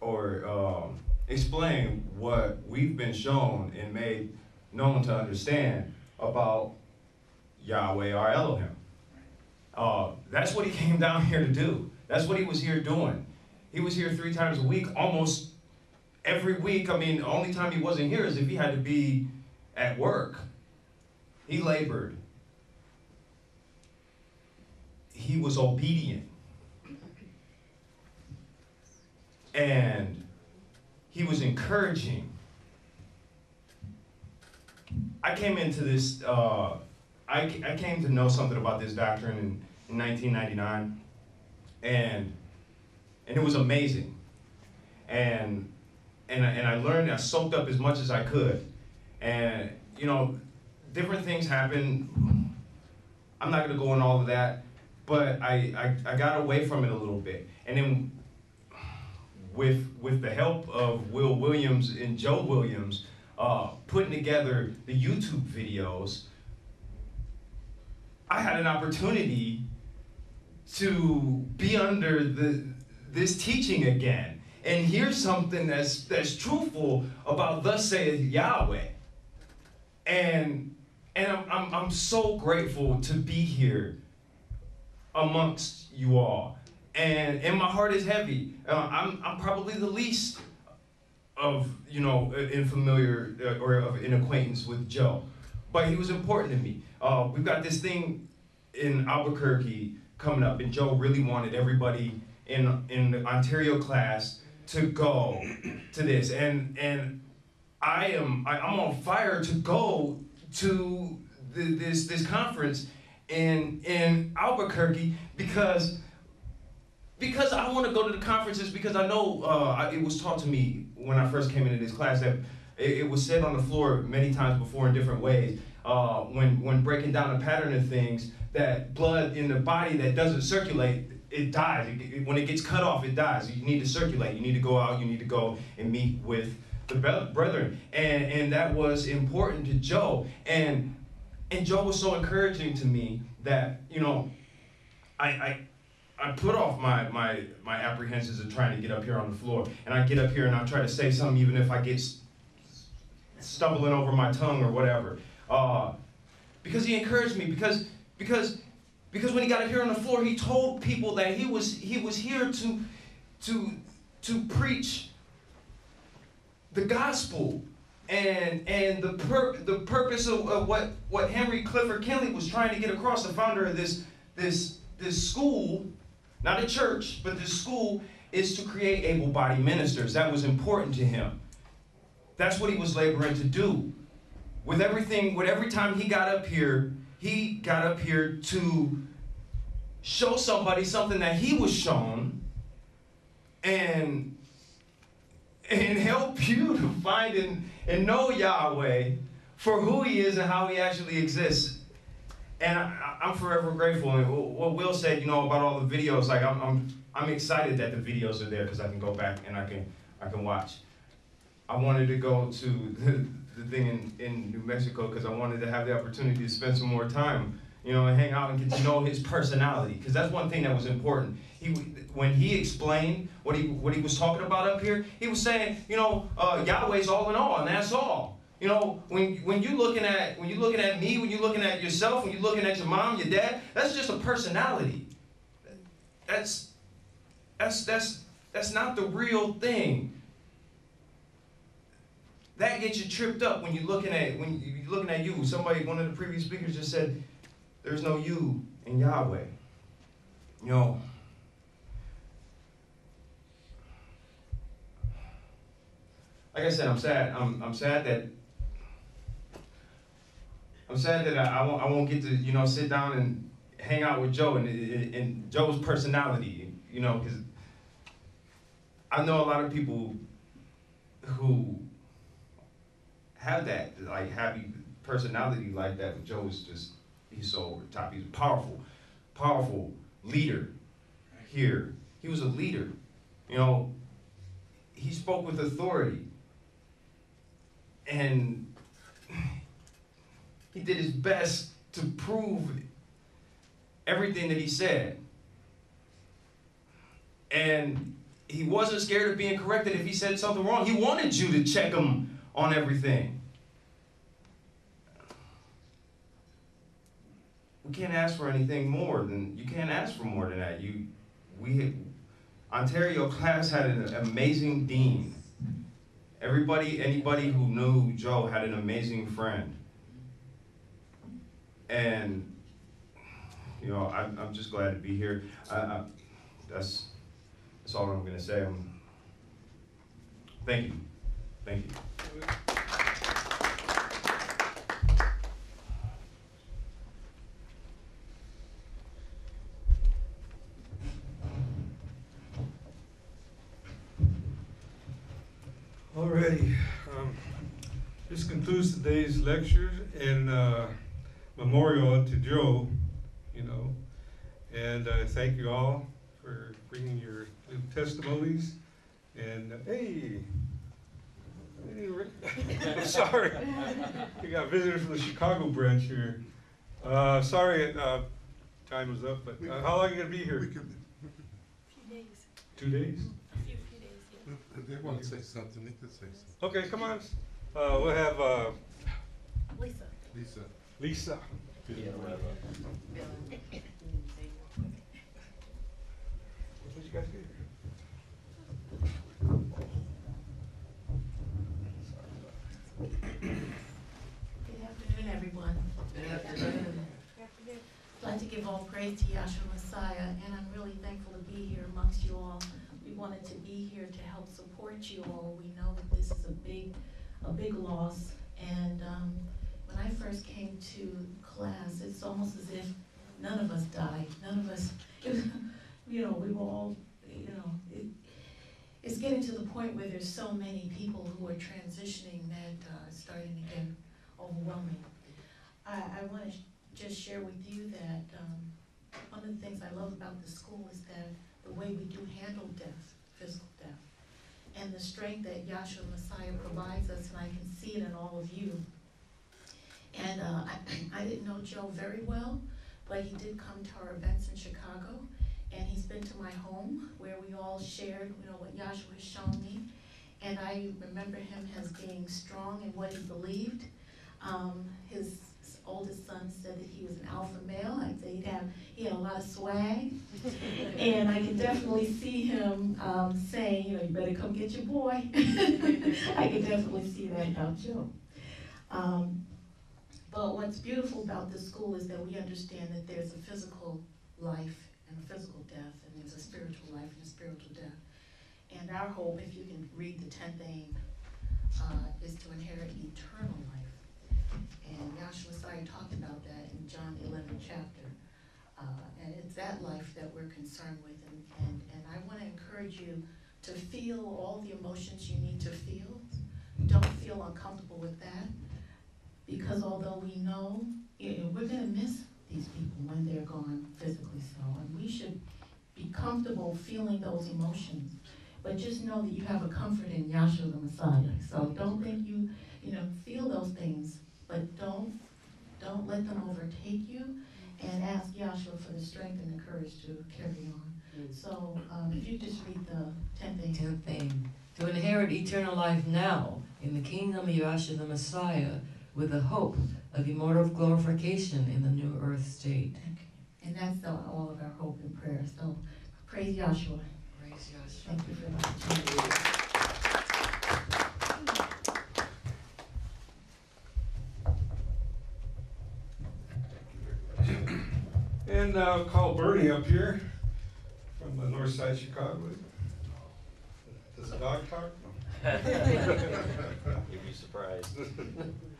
N: or, um, explain what we've been shown and made known to understand about Yahweh our Elohim. Uh, that's what he <laughs> came down here to do. That's what he was here doing. He was here three times a week, almost every week. I mean, the only time he wasn't here is if he had to be at work. He labored. He was obedient. And he was encouraging. I came into this, uh, I, I came to know something about this doctrine in, in 1999, and and it was amazing. And and I, and I learned, I soaked up as much as I could, and you know, different things happen. I'm not gonna go in all of that, but I, I, I got away from it a little bit, and then with with the help of Will Williams and Joe Williams, uh, putting together the YouTube videos. I had an opportunity to be under the this teaching again and hear something that's that's truthful about thus saith Yahweh. And and I'm, I'm, I'm so grateful to be here amongst you all. And and my heart is heavy. Uh, I'm I'm probably the least of you know in familiar uh, or of an acquaintance with Joe, but he was important to me. Uh, we've got this thing in Albuquerque coming up, and Joe really wanted everybody in in the Ontario class to go to this, and and I am I, I'm on fire to go to the, this this conference in in Albuquerque because because I want to go to the conferences because I know uh, it was taught to me when I first came into this class that it, it was said on the floor many times before in different ways uh, when when breaking down the pattern of things that blood in the body that doesn't circulate it dies. It, it- when it gets cut off it dies. You need to circulate. You need to go out. You need to go and meet with the bre- brethren. And and that was important to Joe. And and Joe was so encouraging to me that you know I I I put off my my my apprehensions of trying to get up here on the floor, and I get up here and I try to say something, even if I get stumbling over my tongue or whatever, uh, because he encouraged me. Because because because when he got up here on the floor, he told people that he was he was here to to to preach the gospel and and the pur- the purpose of, of what what Henry Clifford Kinley was trying to get across, the founder of this this this school, not a church, but this school is to create able-bodied ministers. That was important to him. That's what he was laboring to do. With everything, with every time he got up here, he got up here to show somebody something that he was shown and and help <laughs> you to find and, and know Yahweh for who he is and how he actually exists. And I, I'm forever grateful. And what Will said, you know, about all the videos, like I'm, I'm, I'm excited that the videos are there because I can go back and I can, I can watch. I wanted to go to the, <laughs> the thing in, in New Mexico because I wanted to have the opportunity to spend some more time, you know, and hang out and get to know his personality. Because that's one thing that was important. He, when he explained what he, what he was talking about up here, he was saying, you know, uh, Yahweh's all in all, and that's all. You know, when when you looking at when you looking at me, when you're looking at yourself, when you're looking at your mom, your dad, that's just a personality. That's that's that's that's not the real thing. That gets you tripped up when you're looking at when you're looking at you. Somebody, one of the previous speakers just said, "There's no you in Yahweh." You know. Like I said, I'm sad. I'm I'm sad that I'm sad that I, I won't I won't get to you know sit down and hang out with Joe and and, Joe's personality. You know, because I know a lot of people who have that like happy personality like that. But Joe is just he's so over top. He's a powerful, powerful leader here. He was a leader. You know, he spoke with authority. And he did his best to prove everything that he said. And he wasn't scared of being corrected if he said something wrong. He wanted you to check him on everything. We can't ask for anything more than you can't ask for more than that. You we Ontario class had an amazing dean. Everybody, anybody who knew Joe had an amazing friend. And you know, I'm, I'm just glad to be here. I, I, that's that's all I'm gonna say. I'm, thank you, thank you.
A: Alrighty, um, this concludes today's lecture and, uh, memorial to Joe, you know. And, uh, thank you all for bringing your little testimonies. And, uh, hey, hey, Rick. <laughs> I'm sorry, we got visitors from the Chicago branch here. Uh, sorry, uh, time was up, but, uh, how long are you gonna be here?
O: Few days,
A: Two days?
O: a few, few days, yeah.
P: If they want to say something, they can say something.
A: Okay, come on. Uh, we'll have, uh,
O: Lisa.
P: Lisa.
A: Good afternoon, everyone. Good afternoon.
O: I'd like to give all praise to Yahshua Messiah, and I'm really thankful to be here amongst you all. We wanted to be here to help support you all. We know that this is a big, a big loss, and um, when I first came to class, it's almost as if none of us died. None of us, <laughs> you know, we were all, you know, it, it's getting to the point where there's so many people who are transitioning that uh, it's starting to get overwhelming. I, I want to just share with you that um, one of the things I love about the school is that the way we do handle death, physical death, and the strength that Yahshua Messiah provides us, and I can see it in all of you. And uh, I, <clears throat> I didn't know Joe very well, but he did come to our events in Chicago, and he's been to my home where we all shared, you know, what Yahshua has shown me. And I remember him as being strong in what he believed. Um, his oldest son said that he was an alpha male. I'd say he'd have, he had a lot of swag. <laughs> and I can definitely see him um, saying, you know, you better come get your boy. <laughs> I can definitely see that about Joe. Um, but what's beautiful about this school is that we understand that there's a physical life and a physical death, and there's a spiritual life and a spiritual death. And our hope, if you can read the 10th aim, uh, is to inherit eternal life. And Yahshua Messiah talked about that in John 11 chapter. Uh, and it's that life that we're concerned with. And, and, and I want to encourage you to feel all the emotions you need to feel. Don't feel uncomfortable with that. Because although we know, we're going to miss these people when they're gone physically so. And we should be comfortable feeling those emotions. But just know that you have a comfort in Yahshua the Messiah. So don't think you, you know, feel those things, but don't don't let them overtake you and ask Yahshua for the strength and the courage to carry on. So um, if you just read the 10th thing.
F: Tenth thing, to inherit eternal life now in the kingdom of Yahshua the Messiah with the hope of immortal glorification in the new earth state.
O: And that's the, all of our hope and prayer. So praise Yahshua.
F: Praise Yahshua.
O: Thank you for the opportunity.
A: And uh, I'll call Bernie up here from the north side of Chicago. Does the dog talk? <laughs>
Q: You'd be surprised. <laughs>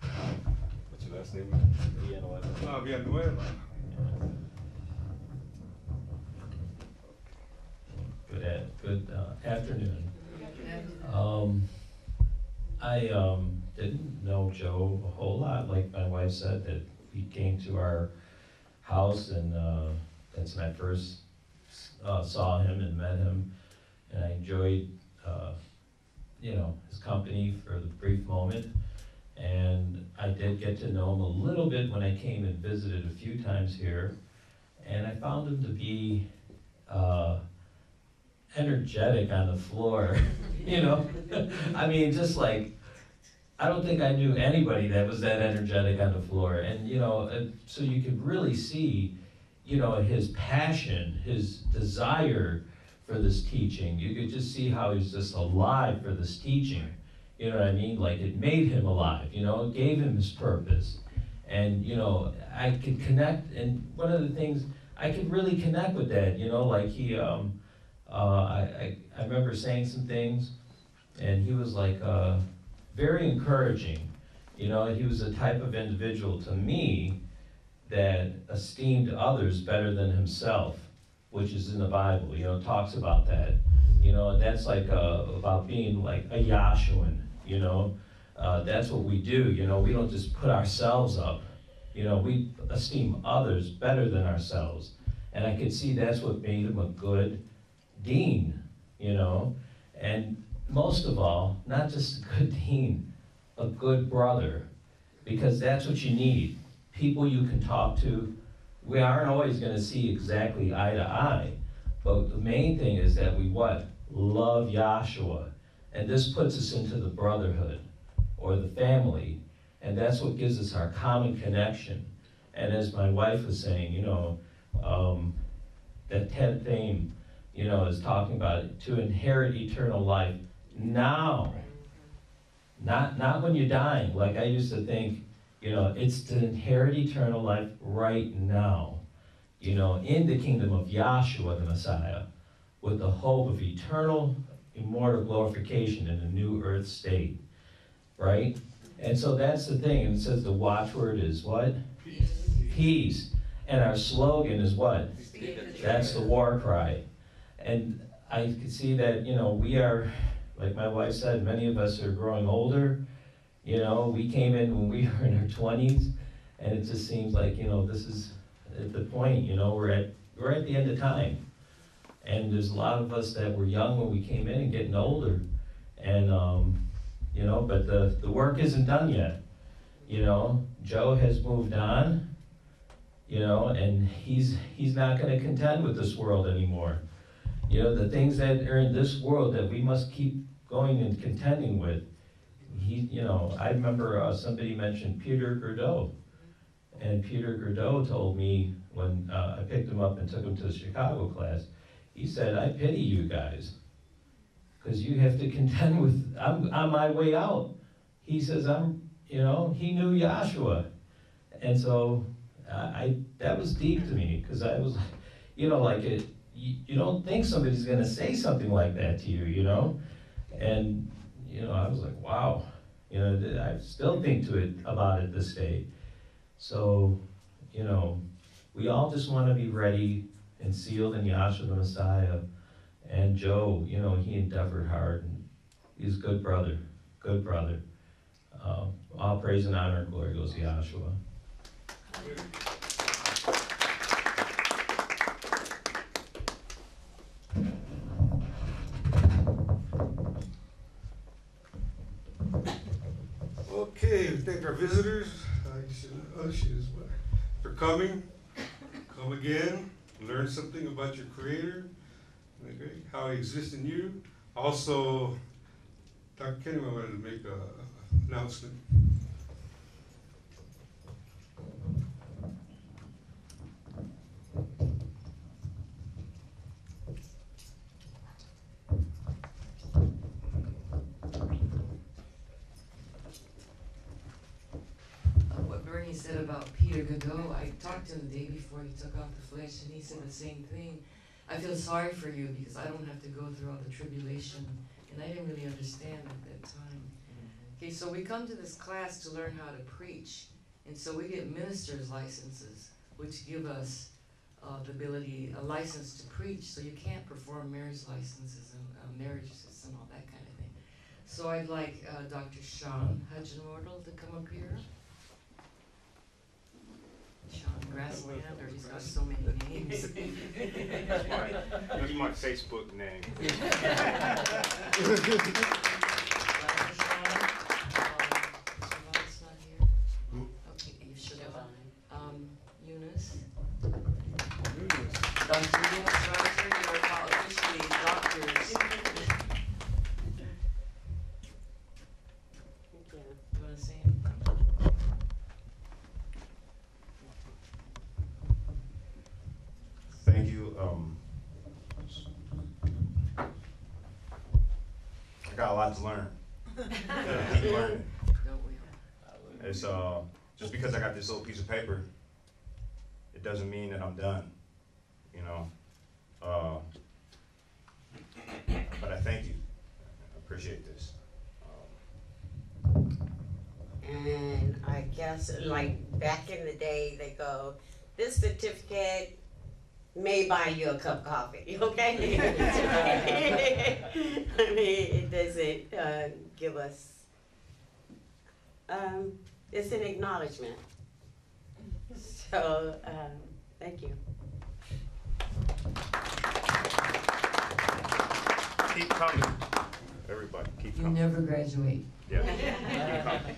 Q: What's your last name? Villanueva.
A: Ah, Villanueva.
Q: Good, a- good uh, afternoon. Um, I um, didn't know Joe a whole lot, like my wife said, that he came to our house and uh, that's when I first uh, saw him and met him. And I enjoyed, uh, you know, his company for the brief moment. And I did get to know him a little bit when I came and visited a few times here. And I found him to be uh, energetic on the floor, <laughs> you know? <laughs> I mean, just like, I don't think I knew anybody that was that energetic on the floor. And, you know, uh, so you could really see, you know, his passion, his desire for this teaching. You could just see how he's just alive for this teaching. You know what I mean? Like it made him alive, you know, it gave him his purpose. And, you know, I could connect, and one of the things, I could really connect with that, you know, like he, um, uh, I, I, I remember saying some things, and he was like, uh, very encouraging. You know, he was the type of individual to me that esteemed others better than himself, which is in the Bible. You know, talks about that. You know, that's like uh, about being like a Yahshuan. You know, uh, that's what we do. You know, we don't just put ourselves up. You know, we esteem others better than ourselves, and I could see that's what made him a good dean. You know, and most of all, not just a good <laughs> dean, a good brother, because that's what you need. People you can talk to. We aren't always going to see exactly eye to eye, but the main thing is that we what? Love Yahshua. And this puts us into the brotherhood or the family, and that's what gives us our common connection. And as my wife was saying, you know, um, that tenth theme, you know, is talking about it, to inherit eternal life now. Not, not when you're dying. Like I used to think, you know, it's to inherit eternal life right now. you know, in the kingdom of Yahshua the Messiah, with the hope of eternal, immortal glorification in a new earth state, right? And so that's the thing, and it says the watchword is what? Peace. And our slogan is what? That's the war cry. And I can see that, you know, we are, like my wife said, many of us are growing older. You know, we came in when we <laughs> were in our twenties, and it just seems like, you know, this is at the point, you know, we're at, we're at the end of time. And there's a lot of us that were young when we came in and getting older. And, um, you know, but the, the work isn't done yet. You know, Joe has moved on, you know, and he's, he's not gonna contend with this world anymore. You know, the things that are in this world that we must keep going and contending with. He, you know, I remember uh, somebody mentioned Peter Gerdeau. And Peter Gerdeau told me when uh, I picked him up and took him to the Chicago class, he said, I pity you guys. Because you have to <laughs> contend with, I'm on my way out. He says, I'm, you know, he knew Yahshua. And so I, I that was deep to me because I was, you know, like it, you, you don't think somebody's going to say something like that to you, you know? And, you know, I was like, wow. You know, I still think to it about it this day. So, you know, we all just want to be ready and sealed in Yahshua the Messiah. And Joe, you know, he endeavored hard. And he's a good brother, good brother. Uh, all praise and honor and glory goes to Yahshua.
A: Okay, we thank our visitors, you should, oh, she is for coming. Come again, learn something about your Creator, okay, how He exists in you. Also, Dr. Kenny wanted to make a announcement.
F: Uh, what Bernie said about Peter Godot, I talked to him the day before he took off the flesh, and he said the same thing. I feel sorry for you because I don't have to go through all the tribulation, and I didn't really understand at that time. Okay, so we come to this class to learn how to preach, and so we get ministers' licenses, which give us uh, the ability, a license to preach. So you can't perform marriage licenses and uh, marriages and all that kind of thing. So I'd like uh, Dr. Sean Hudgenwardle to come up here. Sean Grasslander, he's got so many names.
R: That's my, that's my Facebook name. <laughs>
F: Okay, you should have, um, Eunice. Dr. Eunice Reiser, you're now officially doctors. You wanna say anything?
N: Thank you. Um, I got a lot to learn. Gotta keep learning. It's uh, just because I got this little piece of paper, it doesn't mean that I'm done. You know. Uh, but I thank you. I appreciate this.
C: And I like, back in the day, they go, this certificate may buy you a cup of coffee, <laughs> okay? <laughs> I mean, it doesn't, uh, give us, um, it's an acknowledgement. So, um, thank you.
R: Keep coming, everybody, keep
F: You
R: coming.
F: never graduate.
R: Yeah, keep coming.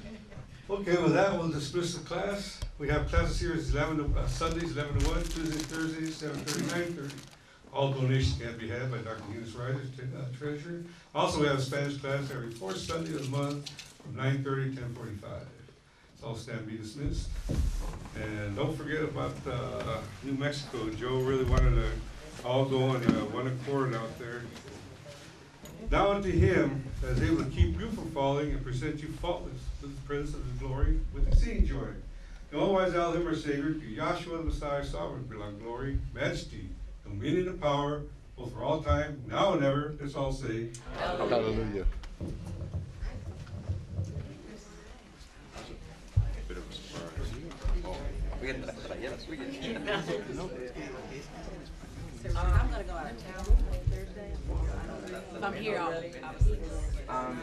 A: Okay, with that, we'll dismiss the class. We have classes here is eleven to, uh, Sundays, eleven to one, Tuesdays, Thursdays, seven thirty, nine thirty. All donations can be had by Dr. Eunice Ryder, t- uh, treasurer. Also, we have a Spanish class every fourth Sunday of the month from nine thirty to ten forty-five. All stand be dismissed. And don't forget about, uh, New Mexico. Joe really wanted to all go on, uh, one accord out there. Now unto him that is able to keep you from falling and present you faultless to the presence of his glory with exceeding joy. And all wise Elohim our Savior, to Yahshua the Messiah, sovereign, belong glory, majesty, dominion, and power, both for all time, now and ever. Let's all say.
E: Hallelujah.
P: Bit of a surprise.
S: Voy a entrar para allá la suya.
T: I'm gonna go out of town Thursday. If I'm here, I'll, I'll.
S: Um,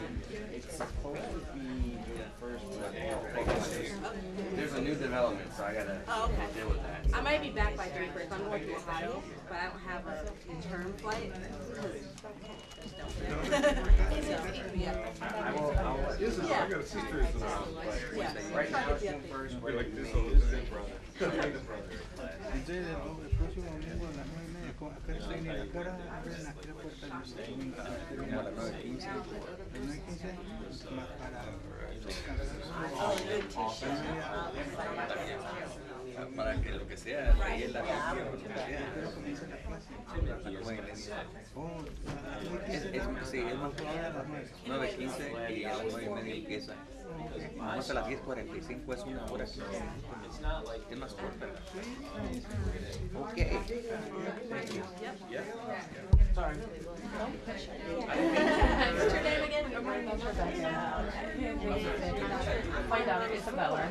S: it's supposed to be the first one. There's a new development, so I gotta
T: Oh, okay.
S: deal with that.
T: I might be back by three first. I'm going to Ohio, but I don't have a return flight. Yeah.
S: I will, I'll.
A: This I got a sister in law.
T: Yeah.
S: Right now, it's June first,
A: like this
S: me
A: all the <laughs> <laughs>
S: is
A: time.
S: big brother. Brother.
G: acá está en la cara, abren acá la puerta de los domingos,
S: como a las
G: 9.15, las 9.15 para descansar para
S: Para que lo que sea, ahí en la canción, lo que sea. A. Es, es, sí, es más nueve quince y a las nueve y media empieza. Vamos a las diez cuarenta y cinco, es una hora que es más corta. Ok.
C: Sorry.
T: What's your name again?
C: Find out Isabella.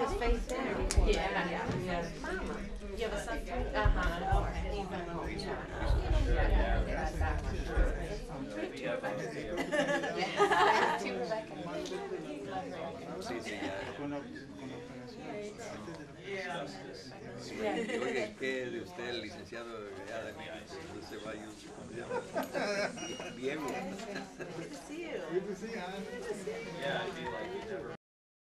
T: He was face down.
C: Yeah, yeah.
T: You have a son?
C: Uh-huh. He's in the- yeah, yeah, that
S: Sí, sí, ya.
G: Con la, con la operación.
S: Sí, Oye, ¿qué de usted, el licenciado ya de México, Ceballos? Diego.
T: Good to see you.
G: Good to see you.
T: Good to see you.
S: Yeah, I feel like we never